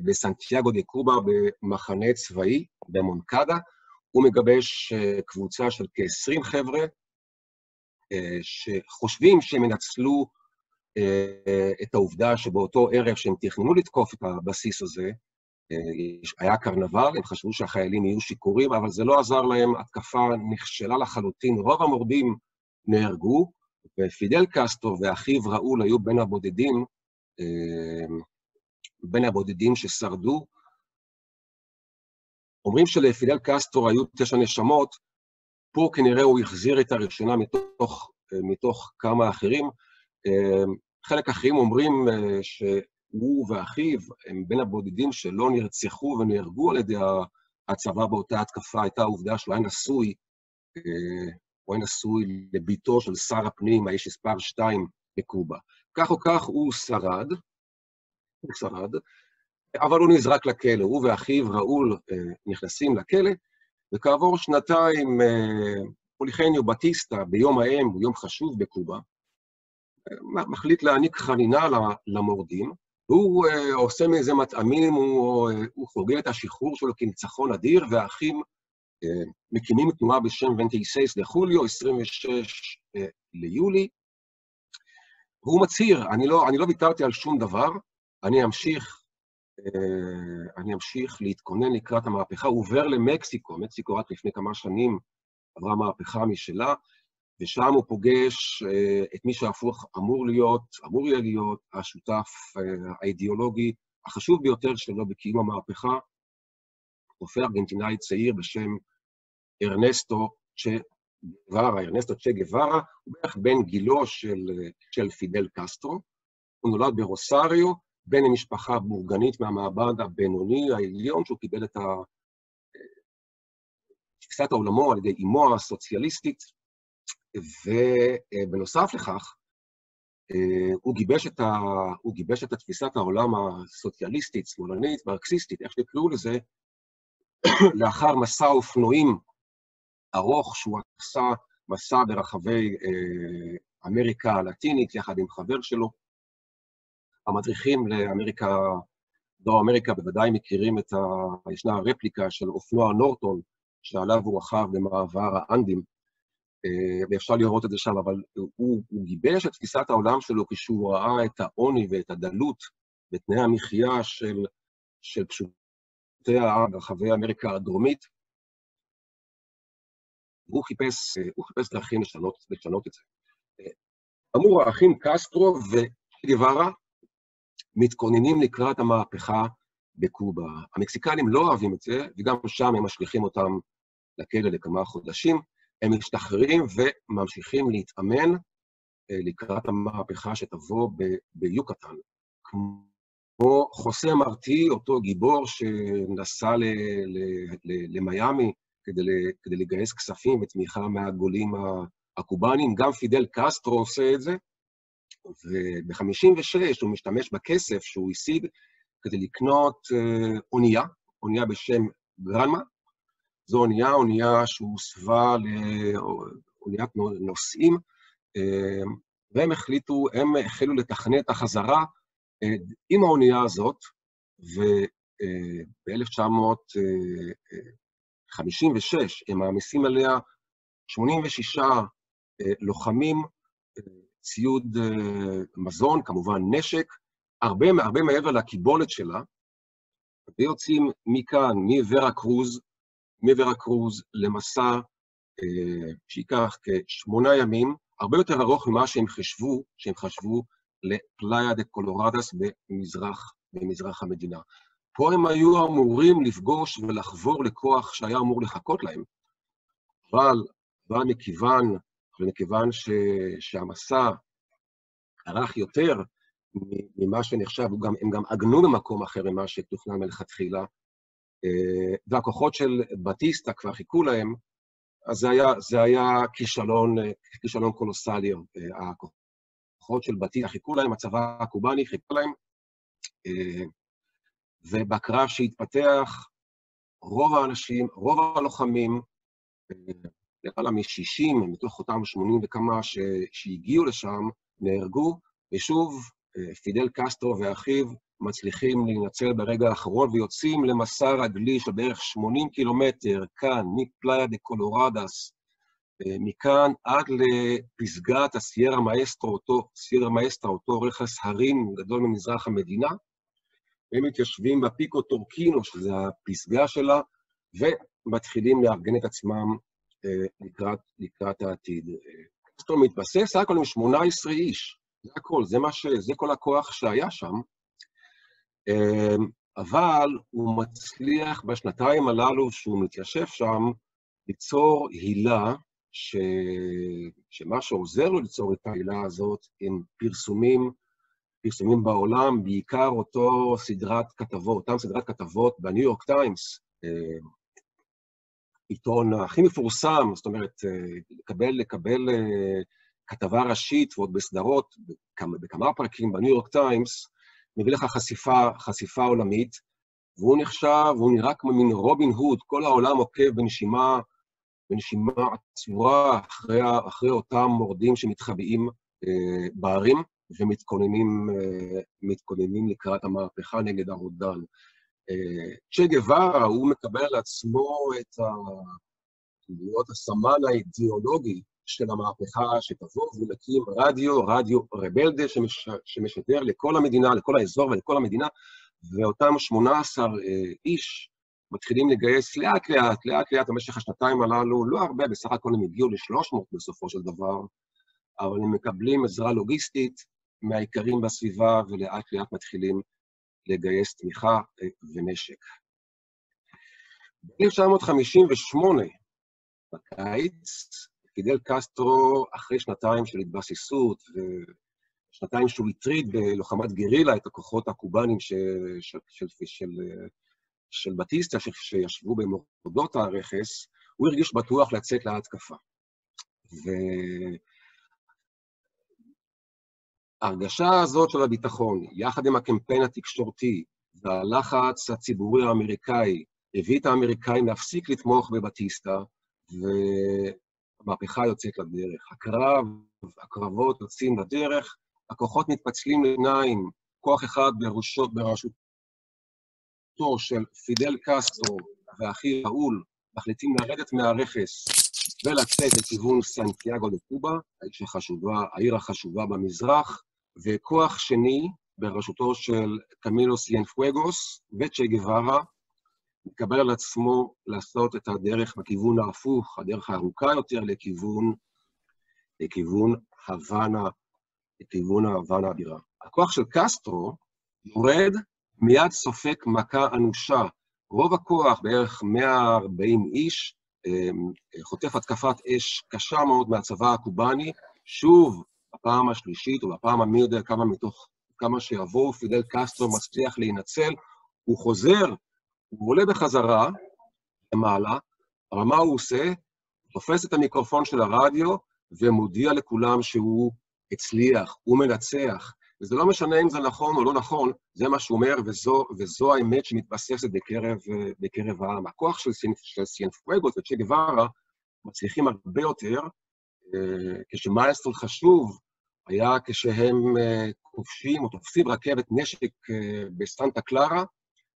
בסנטיאגו דה קובה, במחנה צבאי, במונקדה. הוא מגבש קבוצה של כ-20 חבר'ה, שחושבים שהם ינצלו את העובדה שבאותו ערב שהם תכננו לתקוף את הבסיס הזה, היה קרנבל, הם חשבו שהחיילים יהיו שיכורים, אבל זה לא עזר להם, התקפה נכשלה לחלוטין, רוב המורדים נהרגו, ופידל קסטרו ואחיו ראול היו בין הבודדים, בין הבודדים ששרדו. אומרים שלפידל קסטרו היו תשע נשמות, פה כנראה הוא החזיר את הראשונה מתוך, מתוך כמה אחרים. חלק אחרים אומרים שהוא ואחיו הם בין הבודדים שלא נרצחו ונהרגו על ידי הצבא באותה התקפה, הייתה העובדה שהוא היה נשוי, הוא היה נשוי לביתו של שר הפנים, האיש מספר 2 בקובה. כך או כך הוא שרד, הוא שרד, אבל הוא נזרק לכלא. הוא ואחיו ראול נכנסים לכלא, וכעבור שנתיים פוליכניו בטיסטה, ביום האם, הוא יום חשוב בקובה, מחליט להעניק חנינה למורדים, והוא עושה מאיזה מטעמים, הוא, הוא חוגג את השחרור שלו כניצחון אדיר, והאחים מקימים תנועה בשם ונטייסייס לחוליו, 26 ליולי. והוא מצהיר, אני לא, אני לא ויתרתי על שום דבר, אני אמשיך, אני אמשיך להתכונן לקראת המהפכה. הוא עובר למקסיקו, מקסיקו רק לפני כמה שנים עברה מהפכה משלה, ושם הוא פוגש את מי שהפוך אמור להיות, אמור יהיה להיות, השותף האידיאולוגי החשוב ביותר שלו בקיום המהפכה, רופא ארגנטינאי צעיר בשם ארנסטו צ'ה גווארה, ארנסטו צ'ה גווארה, הוא בערך בן גילו של, של פידל קסטרו. הוא נולד ברוסריו, בן למשפחה בורגנית מהמעבד הבינוני העליון, שהוא קיבל את תפיסת העולמו על ידי אמו הסוציאליסטית, ובנוסף לכך, הוא גיבש, את ה... הוא גיבש את תפיסת העולם הסוציאליסטית, שמאלנית, מרקסיסטית, איך שתקראו לזה, *coughs* לאחר מסע אופנועים ארוך שהוא עשה מסע ברחבי אמריקה הלטינית, יחד עם חבר שלו. המדריכים לאמריקה, דרום אמריקה בוודאי מכירים את ה... ישנה הרפליקה של אופנוע נורטון, שעליו הוא רכב במעבר האנדים, ואפשר לראות את זה שם, אבל הוא, הוא גיבש את תפיסת העולם שלו כשהוא ראה את העוני ואת הדלות ותנאי המחיה של, של פשוטי העם ברחבי אמריקה הדרומית. הוא חיפש, הוא חיפש דרכים לשנות, לשנות את זה. כאמור, האחים קסטרו וגווארה מתכוננים לקראת המהפכה בקובה. המקסיקנים לא אוהבים את זה, וגם שם הם משליכים אותם לכלא לכמה חודשים. הם משתחררים וממשיכים להתאמן לקראת המהפכה שתבוא ביוקטן. כמו חוסה מרטי, אותו גיבור שנסע למיאמי כדי, כדי לגייס כספים ותמיכה מהגולים הקובאנים, גם פידל קסטרו עושה את זה, וב-56' הוא משתמש בכסף שהוא השיג כדי לקנות אונייה, אונייה בשם גרנמה, זו אונייה, אונייה שהוסבה לאוניית נוסעים, והם החליטו, הם החלו לתכנן את החזרה עם האונייה הזאת, וב-1956 הם מעמיסים עליה 86 לוחמים, ציוד מזון, כמובן נשק, הרבה, הרבה מעבר לקיבולת שלה, ויוצאים מכאן, מוורה קרוז, מוורה קרוז למסע אה, שייקח כשמונה ימים, הרבה יותר ארוך ממה שהם חשבו, שהם חשבו לפלאיה דה קולורדס במזרח, במזרח המדינה. פה הם היו אמורים לפגוש ולחבור לכוח שהיה אמור לחכות להם, אבל, אבל מכיוון, ומכיוון ש, שהמסע ארך יותר ממה שנחשב, גם, הם גם עגנו במקום אחר ממה שתוכנן מלכתחילה, והכוחות של בטיסטה כבר חיכו להם, אז זה היה, זה היה כישלון, כישלון קולוסלי. הכוחות של בטיסטה חיכו להם, הצבא הקובאני חיכה להם, ובקרב שהתפתח, רוב האנשים, רוב הלוחמים, למעלה מ-60 מתוך אותם 80 וכמה שהגיעו לשם, נהרגו, ושוב, פידל קסטרו ואחיו מצליחים להינצל ברגע האחרון ויוצאים למסע רגלי של בערך 80 קילומטר, כאן, מפלאיה דה קולורדס, מכאן עד לפסגת הסיירה מאסטרו, אותו, סיירה מאסטרה, אותו רכס הרים גדול ממזרח המדינה. הם מתיישבים בפיקו טורקינו, שזו הפסגה שלה, ומתחילים לארגן את עצמם לקראת, לקראת העתיד. קסטרו מתבסס סך הכל עם 18 איש, זה הכל, זה, ש... זה כל הכוח שהיה שם. אבל הוא מצליח בשנתיים הללו שהוא מתיישב שם, ליצור הילה, ש... שמה שעוזר לו ליצור את ההילה הזאת הם פרסומים, פרסומים בעולם, בעיקר אותו סדרת כתבות, אותם סדרת כתבות בניו יורק טיימס, עיתון הכי מפורסם, זאת אומרת, לקבל, לקבל כתבה ראשית ועוד בסדרות, בכמה, בכמה פרקים בניו יורק טיימס, מביא לך חשיפה, חשיפה עולמית, והוא נחשב, והוא נראה כמו מין רובין הוד, כל העולם עוקב בנשימה, בנשימה עצורה אחרי, אחרי אותם מורדים שמתחבאים אה, בערים ומתכוננים אה, לקראת המהפכה נגד הרודן. אה, צ'ה גווארה, הוא מקבל על עצמו את ה... להיות הסמן האידיאולוגי של המהפכה שתבוא, והוא מקים רדיו, רדיו רבלדה, שמש, שמשדר לכל המדינה, לכל האזור ולכל המדינה, ואותם 18 אה, איש מתחילים לגייס לאט-לאט, לאט-לאט במשך השנתיים הללו, לא הרבה, בסך הכל הם הגיעו ל-300 בסופו של דבר, אבל הם מקבלים עזרה לוגיסטית מהאיכרים בסביבה, ולאט-לאט מתחילים לגייס תמיכה אה, ונשק. ב-1958, בקיץ, פידל קסטרו, אחרי שנתיים של התבססות ושנתיים שהוא הטריד בלוחמת גרילה את הכוחות הקובאנים של, של, של, של, של בטיסטה שישבו במורדות הרכס, הוא הרגיש בטוח לצאת להתקפה. וההרגשה הזאת של הביטחון, יחד עם הקמפיין התקשורתי והלחץ הציבורי האמריקאי, הביא את האמריקאים להפסיק לתמוך בבטיסטה, המהפכה יוצאת לדרך. הקרב, הקרבות יוצאים לדרך, הכוחות מתפצלים לעיניים, כוח אחד בראשו, בראשותו של פידל קסטרו ואחי ראול מחליטים לרדת מהרכס ולצאת לכיוון סנטיאגו לקובה, העיר החשובה, העיר החשובה במזרח, וכוח שני בראשותו של קמילוס ינפואגוס וצ'ה גווארה, מקבל על עצמו לעשות את הדרך בכיוון ההפוך, הדרך הארוכה יותר לכיוון, לכיוון הוואנה, לכיוון הוואנה הבירה. הכוח של קסטרו יורד, מיד סופק מכה אנושה. רוב הכוח, בערך 140 איש, חוטף התקפת אש קשה מאוד מהצבא הקובאני, שוב, בפעם השלישית, או בפעם המי יודע כמה מתוך כמה שיבואו, פידל קסטרו מצליח להינצל, הוא חוזר הוא עולה בחזרה למעלה, אבל מה הוא עושה? תופס את המיקרופון של הרדיו ומודיע לכולם שהוא הצליח, הוא מנצח. וזה לא משנה אם זה נכון או לא נכון, זה מה שהוא אומר, וזו, וזו האמת שמתבססת בקרב, בקרב העם. הכוח של, של סיינפואגוס וצ'ה גווארה מצליחים הרבה יותר, אה, כשמאסטר חשוב היה כשהם אה, כובשים או תופסים רכבת נשק אה, בסנטה קלרה,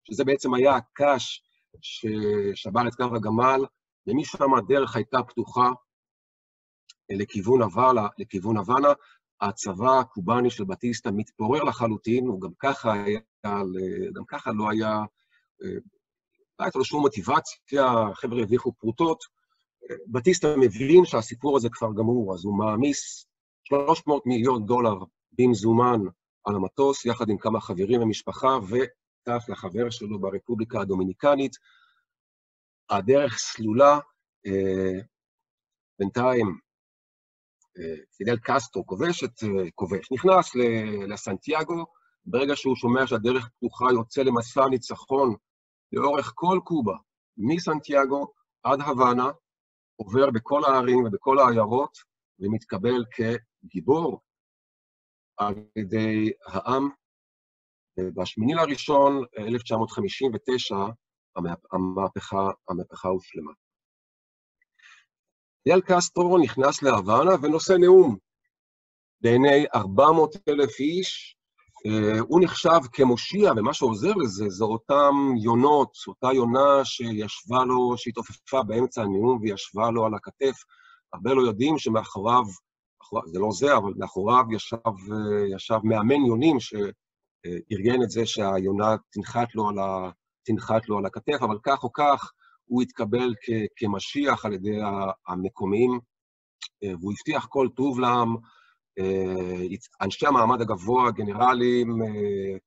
שזה בעצם היה הקש ששבר את קו הגמל, ומשם הדרך הייתה פתוחה לכיוון הוואנה. הצבא הקובאני של בטיסטה מתפורר לחלוטין, הוא גם ככה היה, גם ככה לא היה, לא הייתה לו שום מוטיבציה, החבר'ה הרוויחו פרוטות. בטיסטה מבין שהסיפור הזה כבר גמור, אז הוא מעמיס 300 מיליון דולר במזומן על המטוס, יחד עם כמה חברים ומשפחה, טס לחבר שלו ברפובליקה הדומיניקנית. הדרך סלולה, אה, בינתיים אה, פידל קסטרו כובש את, אה, כובש, נכנס לסנטיאגו, ברגע שהוא שומע שהדרך פתוחה יוצא למסע ניצחון לאורך כל קובה, מסנטיאגו עד הוואנה, עובר בכל הערים ובכל העיירות, ומתקבל כגיבור על ידי העם בשמיני לראשון, 1959, המהפכה, המהפכה הושלמה. דיאל קסטרו נכנס להוואנה ונושא נאום. בעיני 400 אלף איש, אה, הוא נחשב כמושיע, ומה שעוזר לזה זה אותם יונות, אותה יונה שישבה לו, שהתעופפה באמצע הנאום וישבה לו על הכתף. הרבה לא יודעים שמאחוריו, זה לא זה, אבל מאחוריו ישב, אה, ישב מאמן יונים שארגן את זה שהיונה תנחת לו על, ה, תנחת לו על הכתף, אבל כך או כך הוא התקבל כ, כמשיח על ידי המקומיים, אה, והוא הבטיח כל טוב לעם. אה, אנשי המעמד הגבוה, גנרלים, אה,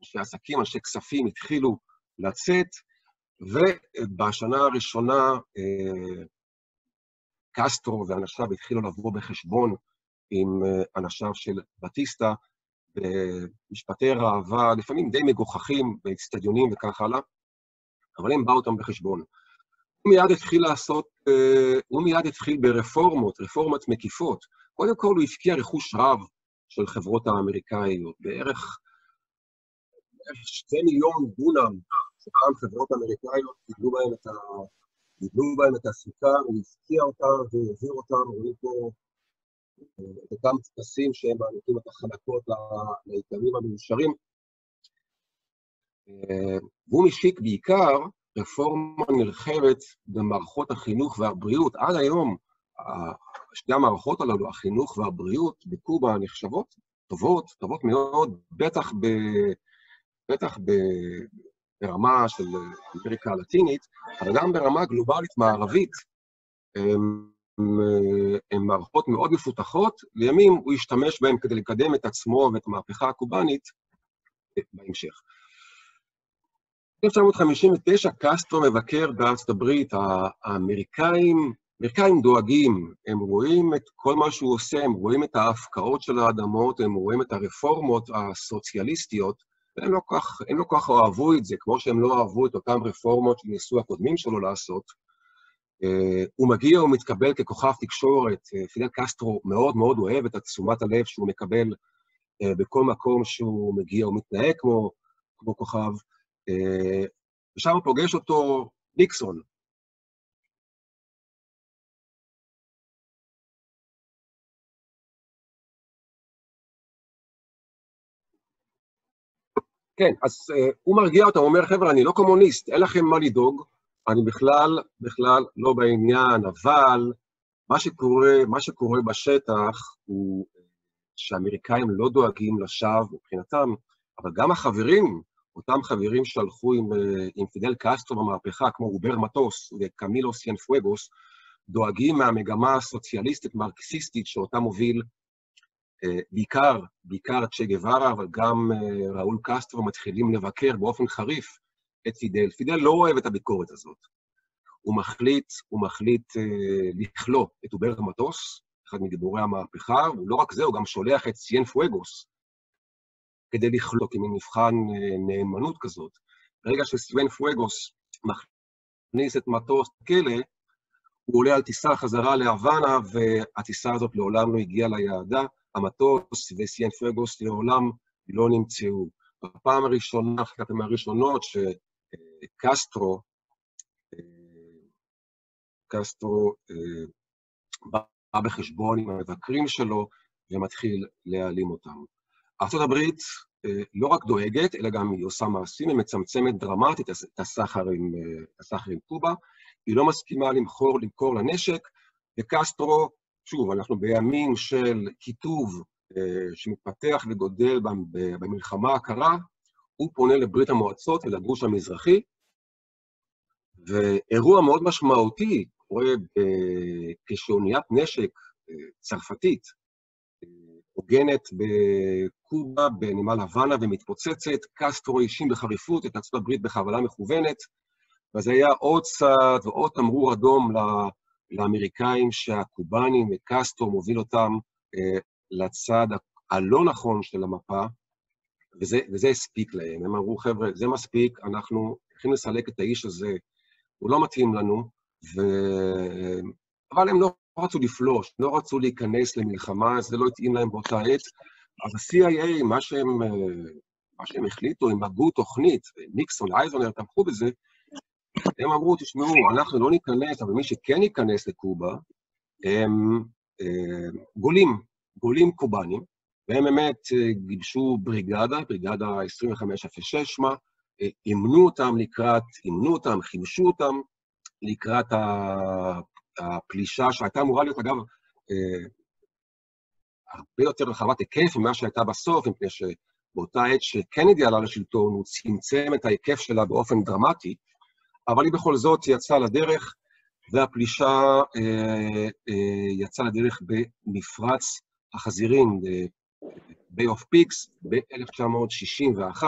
אנשי עסקים, אנשי כספים, התחילו לצאת, ובשנה הראשונה קסטרו ואנשיו התחילו לבוא בחשבון עם אנשיו של בטיסטה, במשפטי ראווה, לפעמים די מגוחכים, באצטדיונים וכך הלאה, אבל הם באו אותם בחשבון. הוא מיד התחיל לעשות, הוא מיד התחיל ברפורמות, רפורמות מקיפות. קודם כל הוא הפקיע רכוש רב של חברות האמריקאיות, בערך שתי מיליון דונם שפעם חברות אמריקאיות גידלו בהם את, ה... גידלו בהם את הסוכר, הוא הפקיע אותם והעביר אותם, רואים פה את אותם טקסים שהם מעניקים את החלקות לאיתנים המאושרים. והוא משיק בעיקר רפורמה נרחבת במערכות החינוך והבריאות. עד היום שתי המערכות הללו, החינוך והבריאות בקובה נחשבות טובות, טובות מאוד, בטח, ב, בטח ב, ברמה של אמריקה הלטינית, אבל גם ברמה גלובלית מערבית. הן מערכות מאוד מפותחות, לימים הוא ישתמש בהן כדי לקדם את עצמו ואת המהפכה הקובאנית בהמשך. ב-1959 קסטרו מבקר בארצות הברית, האמריקאים אמריקאים דואגים, הם רואים את כל מה שהוא עושה, הם רואים את ההפקעות של האדמות, הם רואים את הרפורמות הסוציאליסטיות, והם לא כך, הם לא כך אהבו את זה, כמו שהם לא אהבו את אותן רפורמות שניסו הקודמים שלו לעשות. Uh, הוא מגיע, הוא מתקבל ככוכב תקשורת, uh, פידל קסטרו מאוד מאוד אוהב את תשומת הלב שהוא מקבל uh, בכל מקום שהוא מגיע, הוא מתנהג כמו, כמו כוכב. Uh, ושם פוגש אותו ניקסון, כן, אז uh, הוא מרגיע אותם, הוא אומר, חבר'ה, אני לא קומוניסט, אין לכם מה לדאוג, אני בכלל, בכלל לא בעניין, אבל מה שקורה, מה שקורה בשטח הוא שהאמריקאים לא דואגים לשווא מבחינתם, אבל גם החברים, אותם חברים שהלכו עם, אה, עם פידל קסטרו במהפכה, כמו אובר מטוס וקמילו סיאנפואגוס, דואגים מהמגמה הסוציאליסטית-מרקסיסטית שאותה מוביל אה, בעיקר, בעיקר צ'ה גווארה, אבל גם אה, ראול קסטרו מתחילים לבקר באופן חריף את פידל. פידל לא אוהב את הביקורת הזאת. הוא מחליט, הוא מחליט אה, לכלוא את אובר מטוס, אחד מדיבורי המהפכה, ולא רק זה, הוא גם שולח את סיין פואגוס כדי לכלוא, כמין מבחן אה, נאמנות כזאת. ברגע שסיין פואגוס מכניס את מטוס לכלא, הוא עולה על טיסה חזרה להוואנה, והטיסה הזאת לעולם לא הגיעה ליעדה. המטוס וסיין פרגוס לעולם לא נמצאו. בפעם הראשונה, אחת מהראשונות, שקסטרו, קסטרו בא בחשבון עם המבקרים שלו ומתחיל להעלים אותם. ארה"ב לא רק דואגת, אלא גם היא עושה מעשים, היא מצמצמת דרמטית את הסחר עם, הסחר עם קובה, היא לא מסכימה למכור, למכור לנשק, וקסטרו שוב, אנחנו בימים של קיטוב אה, שמתפתח וגודל במלחמה הקרה, הוא פונה לברית המועצות ולגוש המזרחי, ואירוע מאוד משמעותי קורה כשאוניית נשק אה, צרפתית. אה, הוגנת בקובה, בנמל הוואנה ומתפוצצת, קסטרו האשים בחריפות את ארצות הברית בכוונה מכוונת, וזה היה עוד צעד ועוד תמרור אדום לאמריקאים שהקובנים וקסטרו מוביל אותם אה, לצד הלא נכון של המפה, וזה, וזה הספיק להם. הם אמרו, חבר'ה, זה מספיק, אנחנו הולכים לסלק את האיש הזה, הוא לא מתאים לנו. אבל הם לא רצו לפלוש, לא רצו להיכנס למלחמה, זה לא התאים להם באותה עת. אז ה-CIA, מה אה, מה שהם החליטו, הם הגו תוכנית, ניקסון, אייזונר תמכו בזה, הם אמרו, תשמעו, אנחנו לא ניכנס, אבל מי שכן ייכנס לקובה, הם אה, גולים. גולים קובנים, והם באמת גיבשו בריגדה, בריגדה 2506 שמה, אימנו אותם לקראת, אימנו אותם, חימשו אותם לקראת הפלישה שהייתה אמורה להיות, אגב, הרבה יותר רחבת היקף ממה שהייתה בסוף, מפני שבאותה עת שקנדי עלה לשלטון, הוא צמצם את ההיקף שלה באופן דרמטי, אבל היא בכל זאת יצאה לדרך, והפלישה אה, אה, יצאה לדרך במפרץ החזירים, ב-Bay of Pigs, ב-1961.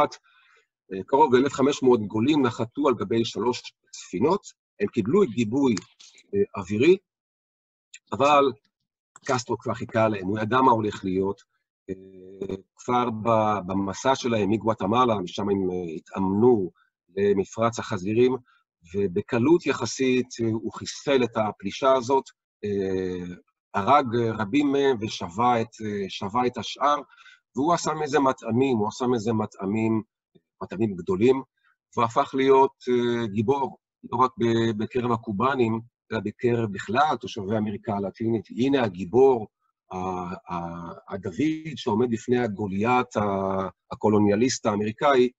אה, קרוב ל-1,500 גולים נחתו על גבי שלוש ספינות, הם קיבלו גיבוי אה, אווירי, אבל קסטרו כבר חיכה להם, הוא ידע מה הולך להיות. אה, כבר במסע שלהם מגואטמלה, משם הם אה, התאמנו למפרץ החזירים, ובקלות יחסית אה, הוא חיסל את הפלישה הזאת, הרג רבים מהם ושבה את, את השאר, והוא עשה מזה מטעמים, הוא עשה מזה מטעמים, מטעמים גדולים, והפך להיות גיבור, לא רק בקרב הקובנים, אלא בקרב בכלל תושבי אמריקה הלטינית. הנה הגיבור, הדוד שעומד בפני הגוליית הקולוניאליסט האמריקאי,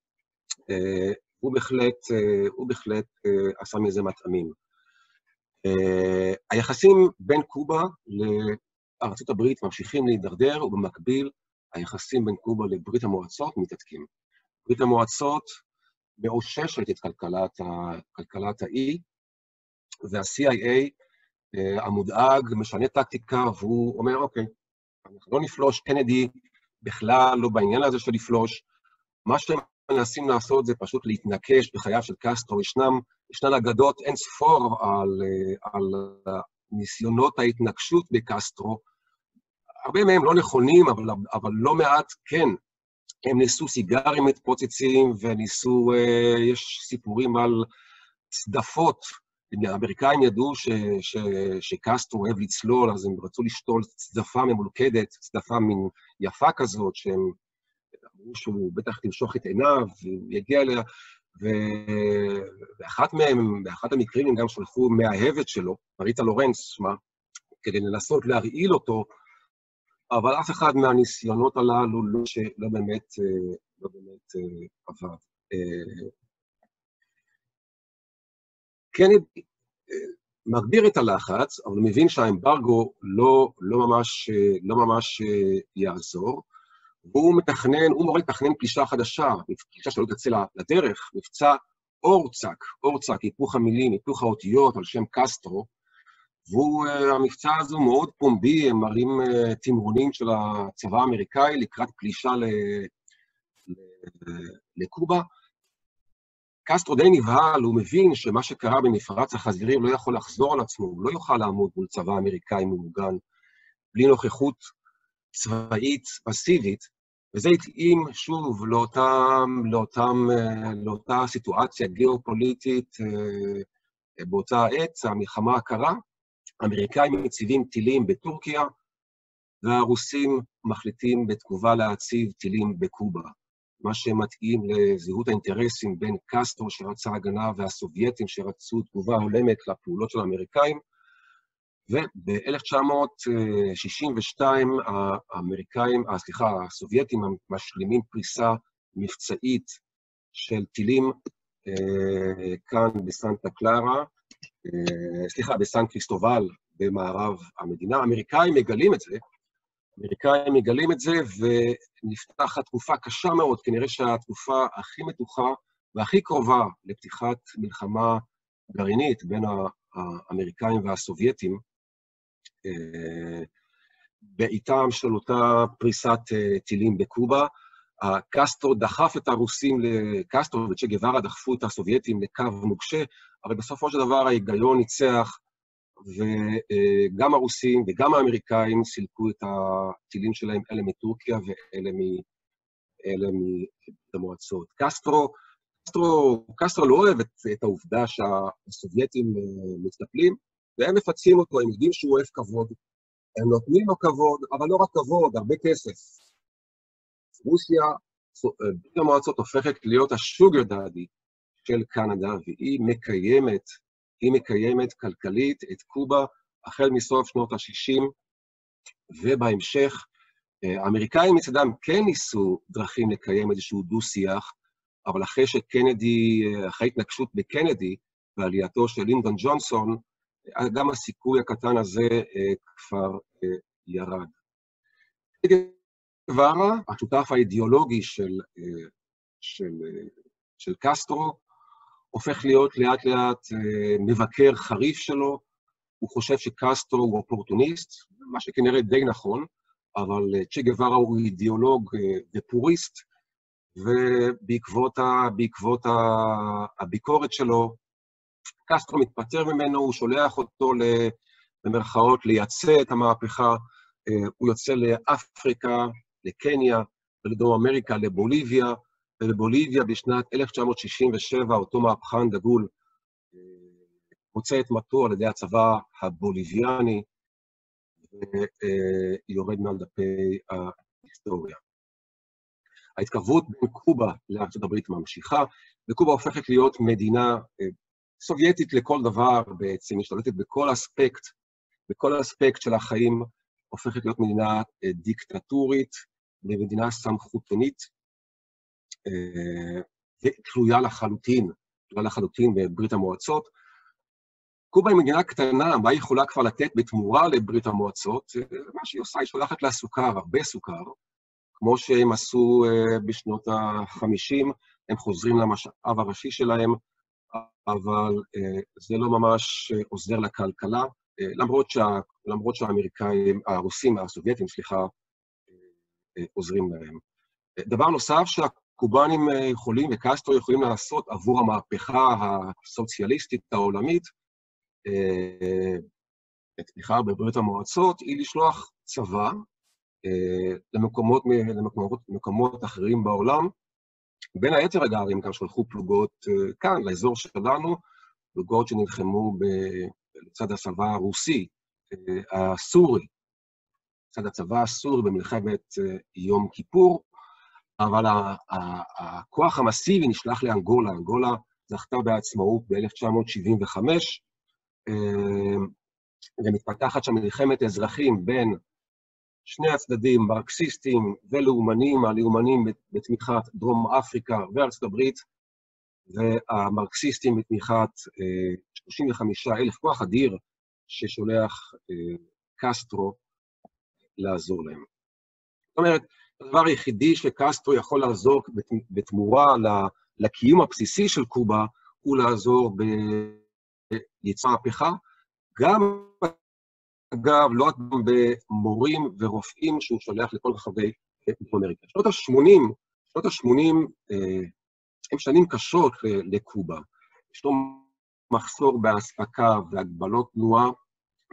אה, הוא בהחלט, אה, הוא בהחלט אה, עשה מזה מטעמים. היחסים בין קובה לארצות הברית ממשיכים להידרדר, ובמקביל היחסים בין קובה לברית המועצות מתעתקים. ברית המועצות מאוששת את כלכלת, כלכלת האי, וה-CIA אה, המודאג משנה טקטיקה, והוא אומר, אוקיי, אנחנו לא נפלוש, קנדי בכלל לא בעניין הזה של לפלוש. מה שהם מנסים לעשות זה פשוט להתנקש בחייו של קסטרו. ישנם, ישנן אגדות אין ספור על, אה, על ניסיונות ההתנגשות בקסטרו. הרבה מהם לא נכונים, אבל, אבל לא מעט כן. הם ניסו סיגרים מתפוצצים וניסו, אה, יש סיפורים על צדפות האמריקאים ידעו ש, ש, שקסטרו אוהב לצלול, אז הם רצו לשתול צדפה ממולכדת, צדפה מין יפה כזאת, שהם אמרו שהוא בטח תמשוך את עיניו, יגיע אליה, ואחת מהם, באחד המקרים הם גם שלחו מאהבת שלו, מריטה לורנס שמה, כדי לנסות להרעיל אותו, אבל אף אחד מהניסיונות הללו לא, לא באמת, אה, לא באמת אה, עבד. קנדי אה, מגביר את הלחץ, אבל מבין שהאמברגו לא, לא, ממש, אה, לא ממש אה, יעזור, והוא מתכנן, הוא מורה לתכנן פלישה חדשה, פלישה שלא תצא לדרך, מבצע אורצק, אורצק, היפוך המילים, היפוך האותיות על שם קסטרו, והמבצע הזה הוא מאוד פומבי, הם מראים תמרונים של הצבא האמריקאי לקראת פלישה לקובה, קסטרו די נבהל, הוא מבין שמה שקרה במפרץ החזירים לא יכול לחזור על עצמו, הוא לא יוכל לעמוד מול צבא אמריקאי מאורגן בלי נוכחות צבאית פסיבית, וזה התאים שוב לאותם, לאותם, לאותה סיטואציה גיאופוליטית אה, באותה עת, המלחמה הקרה. האמריקאים מציבים טילים בטורקיה, והרוסים מחליטים בתגובה להציב טילים בקובה. מה שמתאים לזהות האינטרסים בין קסטרו שרצה הגנה והסובייטים שרצו תגובה הולמת לפעולות של האמריקאים. וב-1962 האמריקאים, אה, סליחה, הסובייטים משלימים פריסה מבצעית של טילים אה, כאן בסנטה קלרה, אה, סליחה, בסן קריסטובל במערב המדינה. האמריקאים מגלים את זה, האמריקאים מגלים את זה, ונפתחת תקופה קשה מאוד, כנראה שהתקופה הכי מתוחה והכי קרובה לפתיחת מלחמה גרעינית בין האמריקאים והסובייטים, אה, בעיטם של אותה פריסת אה, טילים בקובה. קסטרו דחף את הרוסים, קסטרו וצ'ה גווארה דחפו את הסובייטים לקו נוקשה, אבל בסופו של דבר ההיגיון ניצח, וגם הרוסים וגם האמריקאים סילקו את הטילים שלהם, אלה מטורקיה ואלה מברית המועצות. קסטרו, קסטרו, קסטרו לא אוהב את, את העובדה שהסובייטים אה, מתקפלים, והם מפצים אותו, הם יודעים שהוא אוהב כבוד, הם נותנים לו כבוד, אבל לא רק כבוד, הרבה כסף. רוסיה, אה, ברית המועצות הופכת להיות השוגר דאדי של קנדה, והיא מקיימת היא מקיימת כלכלית את קובה החל מסוף שנות ה-60, ובהמשך האמריקאים מצדם כן ניסו דרכים לקיים איזשהו דו-שיח, אבל אחרי שקנדי, אחרי התנגשות בקנדי ועלייתו של לינדון ג'ונסון, גם הסיכוי הקטן הזה כבר ירד. גווארה, השותף האידיאולוגי של, של, של קסטרו, הופך להיות לאט לאט מבקר חריף שלו, הוא חושב שקסטרו הוא אופורטוניסט, מה שכנראה די נכון, אבל צ'ה גווארה הוא אידיאולוג ופוריסט, ובעקבות ה, בעקבות ה, הביקורת שלו, קסטרו מתפטר ממנו, הוא שולח אותו, במרכאות, לייצא את המהפכה, הוא יוצא לאפריקה, לקניה, ולדרום אמריקה, לבוליביה, ובבוליביה בשנת 1967, אותו מהפכן דגול מוצא את מטו על ידי הצבא הבוליביאני, ויורד מעל דפי ההיסטוריה. ההתקרבות בין קובה לארצות הברית ממשיכה, וקובה הופכת להיות מדינה סובייטית לכל דבר בעצם, משתלטת בכל אספקט, בכל אספקט של החיים, הופכת להיות מדינה דיקטטורית, ומדינה סמכותנית, ותלויה לחלוטין, תלויה לחלוטין בברית המועצות. קובה היא מדינה קטנה, מה היא יכולה כבר לתת בתמורה לברית המועצות? מה שהיא עושה, היא שולחת לה סוכר, הרבה סוכר, כמו שהם עשו בשנות ה-50, הם חוזרים למשאב הראשי שלהם, אבל זה לא ממש עוזר לכלכלה, למרות, שה, למרות שהאמריקאים, הרוסים, הסובייטים, סליחה, עוזרים להם. דבר נוסף שהקובנים יכולים וקסטרו יכולים לעשות עבור המהפכה הסוציאליסטית העולמית, בתמיכה בברית המועצות, היא לשלוח צבא למקומות, למקומות, למקומות אחרים בעולם. בין היתר, אגב, הם גם שלחו פלוגות כאן, לאזור שלנו, פלוגות שנלחמו ב... לצד הצבא הרוסי, הסורי, לצד הצבא הסורי במלחמת יום כיפור, אבל הכוח המסיבי נשלח לאנגולה. אנגולה זכתה בעצמאות ב-1975, ומתפתחת שם מלחמת אזרחים בין שני הצדדים, מרקסיסטים ולאומנים, הלאומנים בתמיכת דרום אפריקה וארצות הברית, והמרקסיסטים בתמיכת 35 אלף כוח אדיר ששולח קסטרו לעזור להם. זאת אומרת, הדבר היחידי שקסטרו יכול לעזור בתמורה לקיום הבסיסי של קובה, הוא לעזור ביצר מהפכה, גם, אגב, לא רק במורים ורופאים שהוא שולח לכל רחבי אמריקה. שנות ה-80, שנות ה-80 הן שנים קשות לקובה. ישנו מחסור באספקה והגבלות תנועה,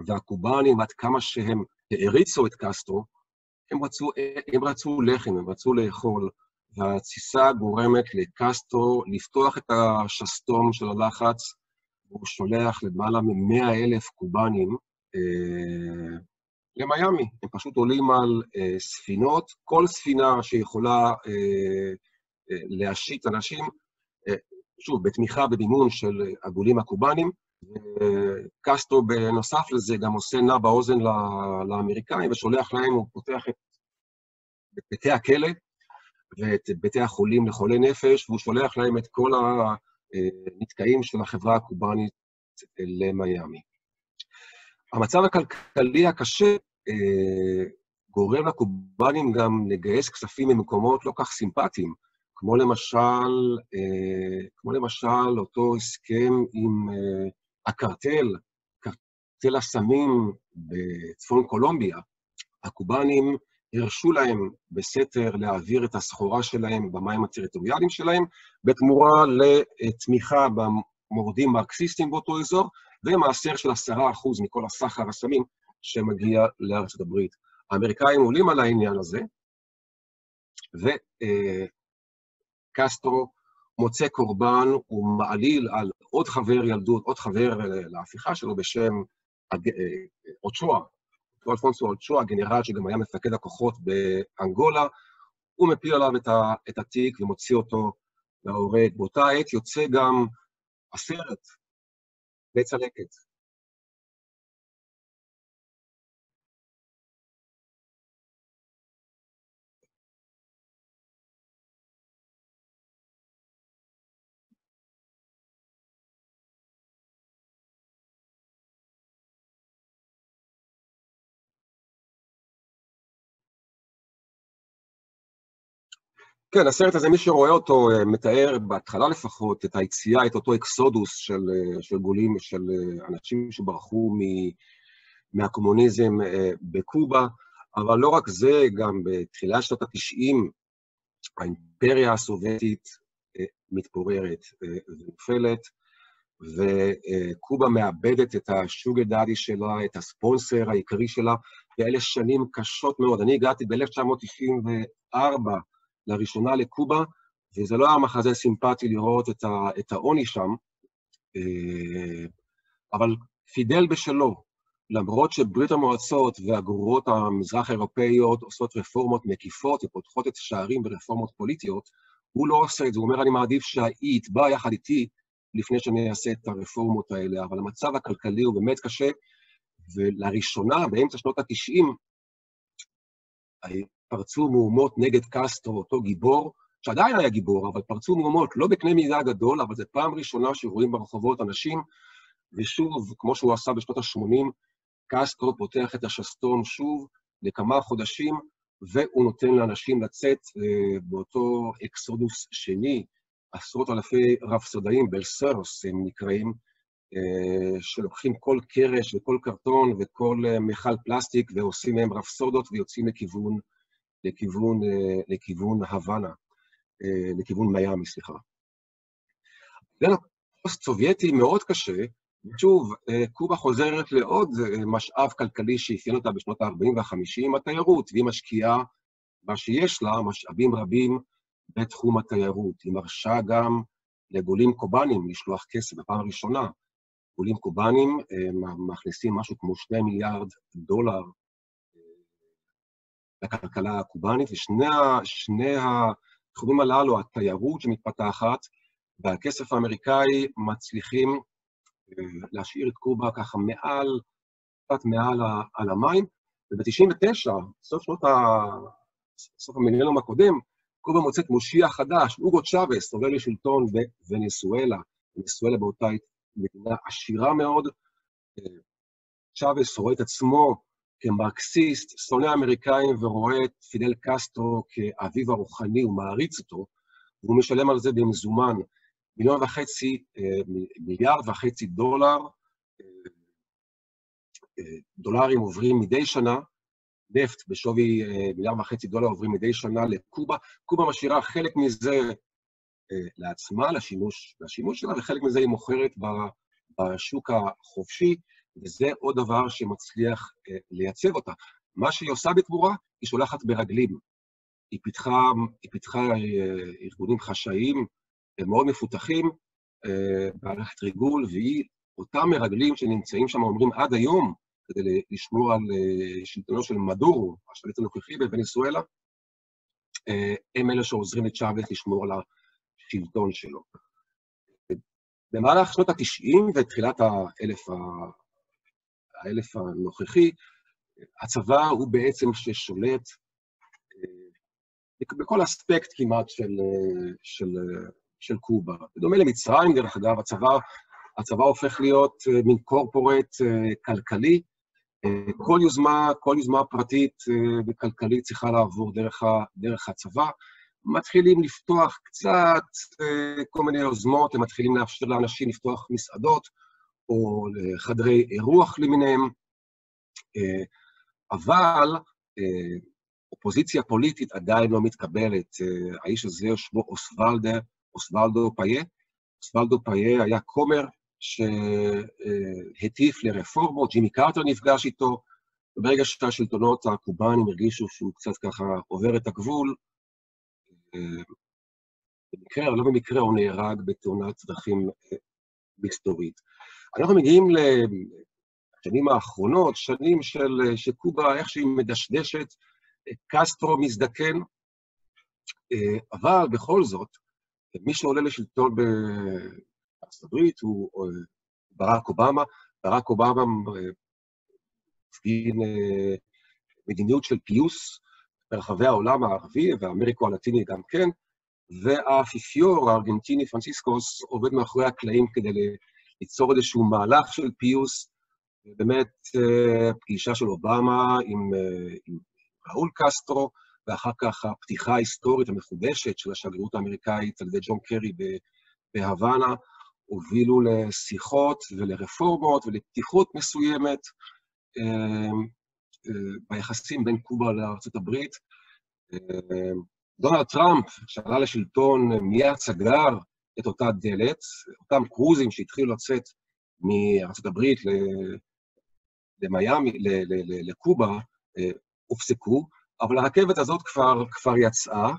והקובנים, עד כמה שהם העריצו את קסטרו, הם רצו, הם רצו לחם, הם רצו לאכול, והתסיסה גורמת לקסטרו לפתוח את השסתום של הלחץ, והוא שולח למעלה מ-100 אלף קובנים אה, למיאמי. הם פשוט עולים על אה, ספינות, כל ספינה שיכולה אה, אה, להשית אנשים, אה, שוב, בתמיכה במימון של הגולים הקובנים, וקסטרו בנוסף לזה גם עושה נע באוזן לאמריקאים ושולח להם, הוא פותח את בתי הכלא ואת בתי החולים לחולי נפש, והוא שולח להם את כל הנתקעים של החברה הקובאנית למיאמי. המצב הכלכלי הקשה אה, גורם לקובאנים גם לגייס כספים ממקומות לא כך סימפטיים, כמו למשל, אה, כמו למשל אותו הסכם עם אה, הקרטל, קרטל הסמים בצפון קולומביה, הקובנים הרשו להם בסתר להעביר את הסחורה שלהם במים הטריטוריאליים שלהם, בתמורה לתמיכה במורדים מרקסיסטים באותו אזור, ומעשר של עשרה אחוז מכל הסחר הסמים שמגיע לארצות הברית. האמריקאים עולים על העניין הזה, וקסטרו אה, מוצא קורבן, הוא מעליל על עוד חבר ילדות, עוד חבר להפיכה שלו בשם אוצ'ואה, אלפונסו אוצ'ואה, גנרל שגם היה מפקד הכוחות באנגולה, הוא מפיל עליו את התיק ומוציא אותו להורג. באותה עת יוצא גם הסרט, בצלקת. כן, הסרט הזה, מי שרואה אותו, מתאר בהתחלה לפחות את היציאה, את אותו אקסודוס של, של גולים, של אנשים שברחו מ, מהקומוניזם בקובה, אבל לא רק זה, גם בתחילת שנות ה-90, האימפריה הסובייטית מתפוררת ונופלת, וקובה מאבדת את השוגר דאדי שלה, את הספונסר העיקרי שלה, ואלה שנים קשות מאוד. אני הגעתי ב-1994 לראשונה לקובה, וזה לא היה מחזה סימפטי לראות את העוני שם, אבל פידל בשלו, למרות שברית המועצות והגרורות המזרח-אירופאיות עושות רפורמות מקיפות ופותחות את השערים ברפורמות פוליטיות, הוא לא עושה את זה, הוא אומר, אני מעדיף שהיא יתבע יחד איתי לפני שאני אעשה את הרפורמות האלה, אבל המצב הכלכלי הוא באמת קשה, ולראשונה, באמצע שנות ה-90, פרצו מהומות נגד קסטרו, אותו גיבור, שעדיין היה גיבור, אבל פרצו מהומות, לא בקנה מידה גדול, אבל זו פעם ראשונה שרואים ברחובות אנשים, ושוב, כמו שהוא עשה בשנות ה-80, קסטרו פותח את השסתום שוב לכמה חודשים, והוא נותן לאנשים לצאת אה, באותו אקסודוס שני, עשרות אלפי רפסודאים, בלסרוס הם נקראים, אה, שלוקחים כל קרש וכל קרטון וכל אה, מכל פלסטיק ועושים מהם רפסודות ויוצאים לכיוון, לכיוון, אה, לכיוון הוואנה, לכיוון מיאמי, סליחה. זה פוסט-סובייטי מאוד קשה, ושוב, קובה חוזרת לעוד משאב כלכלי שאפיין אותה בשנות ה-40 וה-50, התיירות, והיא משקיעה מה שיש לה, משאבים רבים בתחום התיירות. היא מרשה גם לגולים קובנים לשלוח כסף בפעם הראשונה. גולים קובנים מכניסים משהו כמו שני מיליארד דולר אה, לכלכלה הקובנית, ושני התחומים הללו, התיירות שמתפתחת והכסף האמריקאי, מצליחים אה, להשאיר את קובה ככה מעל, קצת מעל על המים, וב-99, סוף שנות ה... סוף המילניום הקודם, קובה מוצאת מושיע חדש, אוגו צ'אבס, עובר לשלטון בוונסואלה, ונסואלה באותה מדינה עשירה מאוד. צ'אבס רואה את עצמו כמרקסיסט, שונא אמריקאים, ורואה את פידל קסטרו כאביו הרוחני, הוא מעריץ אותו, והוא משלם על זה במזומן מיליון וחצי, מיליארד וחצי דולר. דולרים עוברים מדי שנה, נפט בשווי מיליארד וחצי דולר עוברים מדי שנה לקובה. קובה משאירה חלק מזה לעצמה, לשימוש, לשימוש שלה, וחלק מזה היא מוכרת בשוק החופשי, וזה עוד דבר שמצליח לייצב אותה. מה שהיא עושה בתמורה, היא שולחת ברגלים. היא פיתחה, היא פיתחה ארגונים חשאיים מאוד מפותחים, מערכת ריגול, והיא, אותם מרגלים שנמצאים שם אומרים עד היום, כדי לשמור על שלטונו של מדורו, השליט הנוכחי בוונסואלה, הם אלה שעוזרים לצ'אבס לשמור על השלטון שלו. במהלך שנות ה-90 ותחילת האלף, ה... האלף הנוכחי, הצבא הוא בעצם ששולט בכל אספקט כמעט של, של, של קובה. בדומה למצרים, דרך אגב, הצבא, הצבא הופך להיות מין קורפורט כלכלי. כל יוזמה, כל יוזמה פרטית וכלכלית צריכה לעבור דרך, ה, דרך הצבא. מתחילים לפתוח קצת כל מיני יוזמות, הם מתחילים לאפשר לאנשים לפתוח מסעדות או חדרי אירוח למיניהם, אבל אופוזיציה פוליטית עדיין לא מתקבלת. האיש הזה שמו אוסוולדה, אוסוולדו פאיה. אוסוולדו פאיה היה כומר שהטיף לרפורמות, ג'ימי קרטר נפגש איתו, וברגע שהשלטונות הקובאנים הרגישו שהוא קצת ככה עובר את הגבול, במקרה לא במקרה הוא נהרג בתאונת דרכים מסתורית. אנחנו מגיעים לשנים האחרונות, שנים של שקובה, איך שהיא מדשדשת, קסטרו מזדקן, אבל בכל זאת, מי שעולה לשלטון בארצות הברית הוא ברק אובמה. ברק אובמה מפגין מדיניות של פיוס ברחבי העולם הערבי והאמריקו הלטיני גם כן, והאפיפיור הארגנטיני פרנסיסקוס עובד מאחורי הקלעים כדי ליצור איזשהו מהלך של פיוס, באמת פגישה של אובמה עם, עם ראול קסטרו, ואחר כך הפתיחה ההיסטורית המחודשת של השגרירות האמריקאית על ידי ג'ון קרי בהוואנה, הובילו לשיחות ולרפורמות ולפתיחות מסוימת ביחסים בין קובה לארה"ב. דונלד טראמפ, שעלה לשלטון, מיד סגר את אותה דלת, אותם קרוזים שהתחילו לצאת מארה"ב למיאמי, לקובה, הופסקו, אבל הרכבת הזאת כבר, כבר יצאה,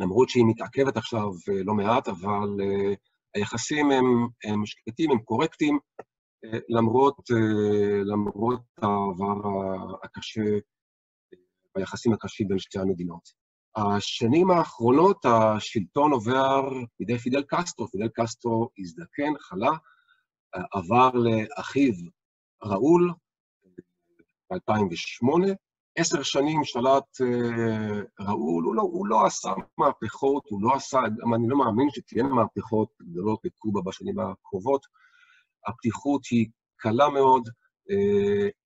למרות שהיא מתעכבת עכשיו לא מעט, אבל היחסים הם, הם שקטים, הם קורקטים, למרות, למרות העבר הקשה, היחסים הקשים בין שתי המדינות. השנים האחרונות השלטון עובר בידי פידל קסטרו, פידל קסטרו הזדקן, חלה, עבר לאחיו ראול ב-2008, עשר שנים שלט ראול, הוא לא, הוא לא עשה מהפכות, הוא לא עשה, אני לא מאמין שתהיינה מהפכות גדולות בקובה בשנים הקרובות. הפתיחות היא קלה מאוד,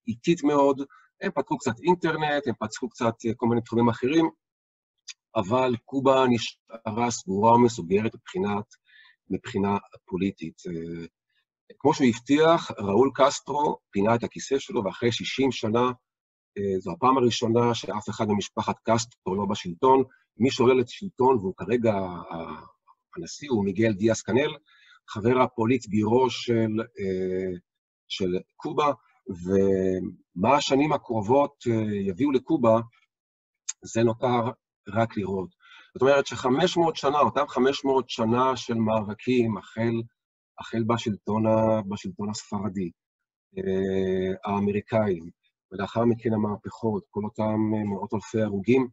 איטית מאוד, הם פתחו קצת אינטרנט, הם פתחו קצת כל מיני תחומים אחרים, אבל קובה נשארה סגורה ומסוגרת מבחינת, מבחינה פוליטית. כמו שהוא הבטיח, ראול קסטרו פינה את הכיסא שלו, ואחרי 60 שנה, זו הפעם הראשונה שאף אחד ממשפחת קסטרו לא בשלטון. מי שעולה לשלטון, והוא כרגע הנשיא, הוא מיגל דיאס קנל, חבר הפוליט בירו של, של קובה, ומה השנים הקרובות יביאו לקובה, זה נותר רק לראות. זאת אומרת ש-500 שנה, אותם 500 שנה של מאבקים, החל, החל בשלטון, ה, בשלטון הספרדי, האמריקאים, ולאחר מכן המהפכות, כל אותם מאות אלפי הרוגים,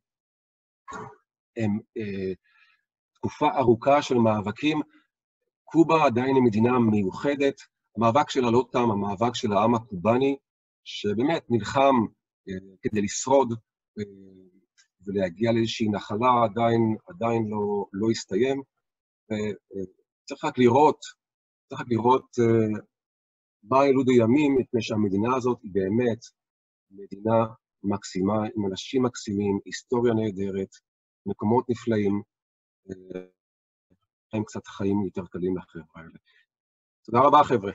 הם תקופה ארוכה של מאבקים. קובה עדיין היא מדינה מיוחדת, המאבק שלה לא תם, המאבק של העם הקובאני, שבאמת נלחם כדי לשרוד ולהגיע לאיזושהי נחלה, עדיין, עדיין לא, לא הסתיים. וצריך רק לראות, צריך רק לראות מה ילוד הימים, מפני שהמדינה הזאת היא באמת מדינה מקסימה, עם אנשים מקסימים, היסטוריה נהדרת, מקומות נפלאים, הם קצת חיים יותר קלים לחבר'ה האלה. תודה רבה, חבר'ה.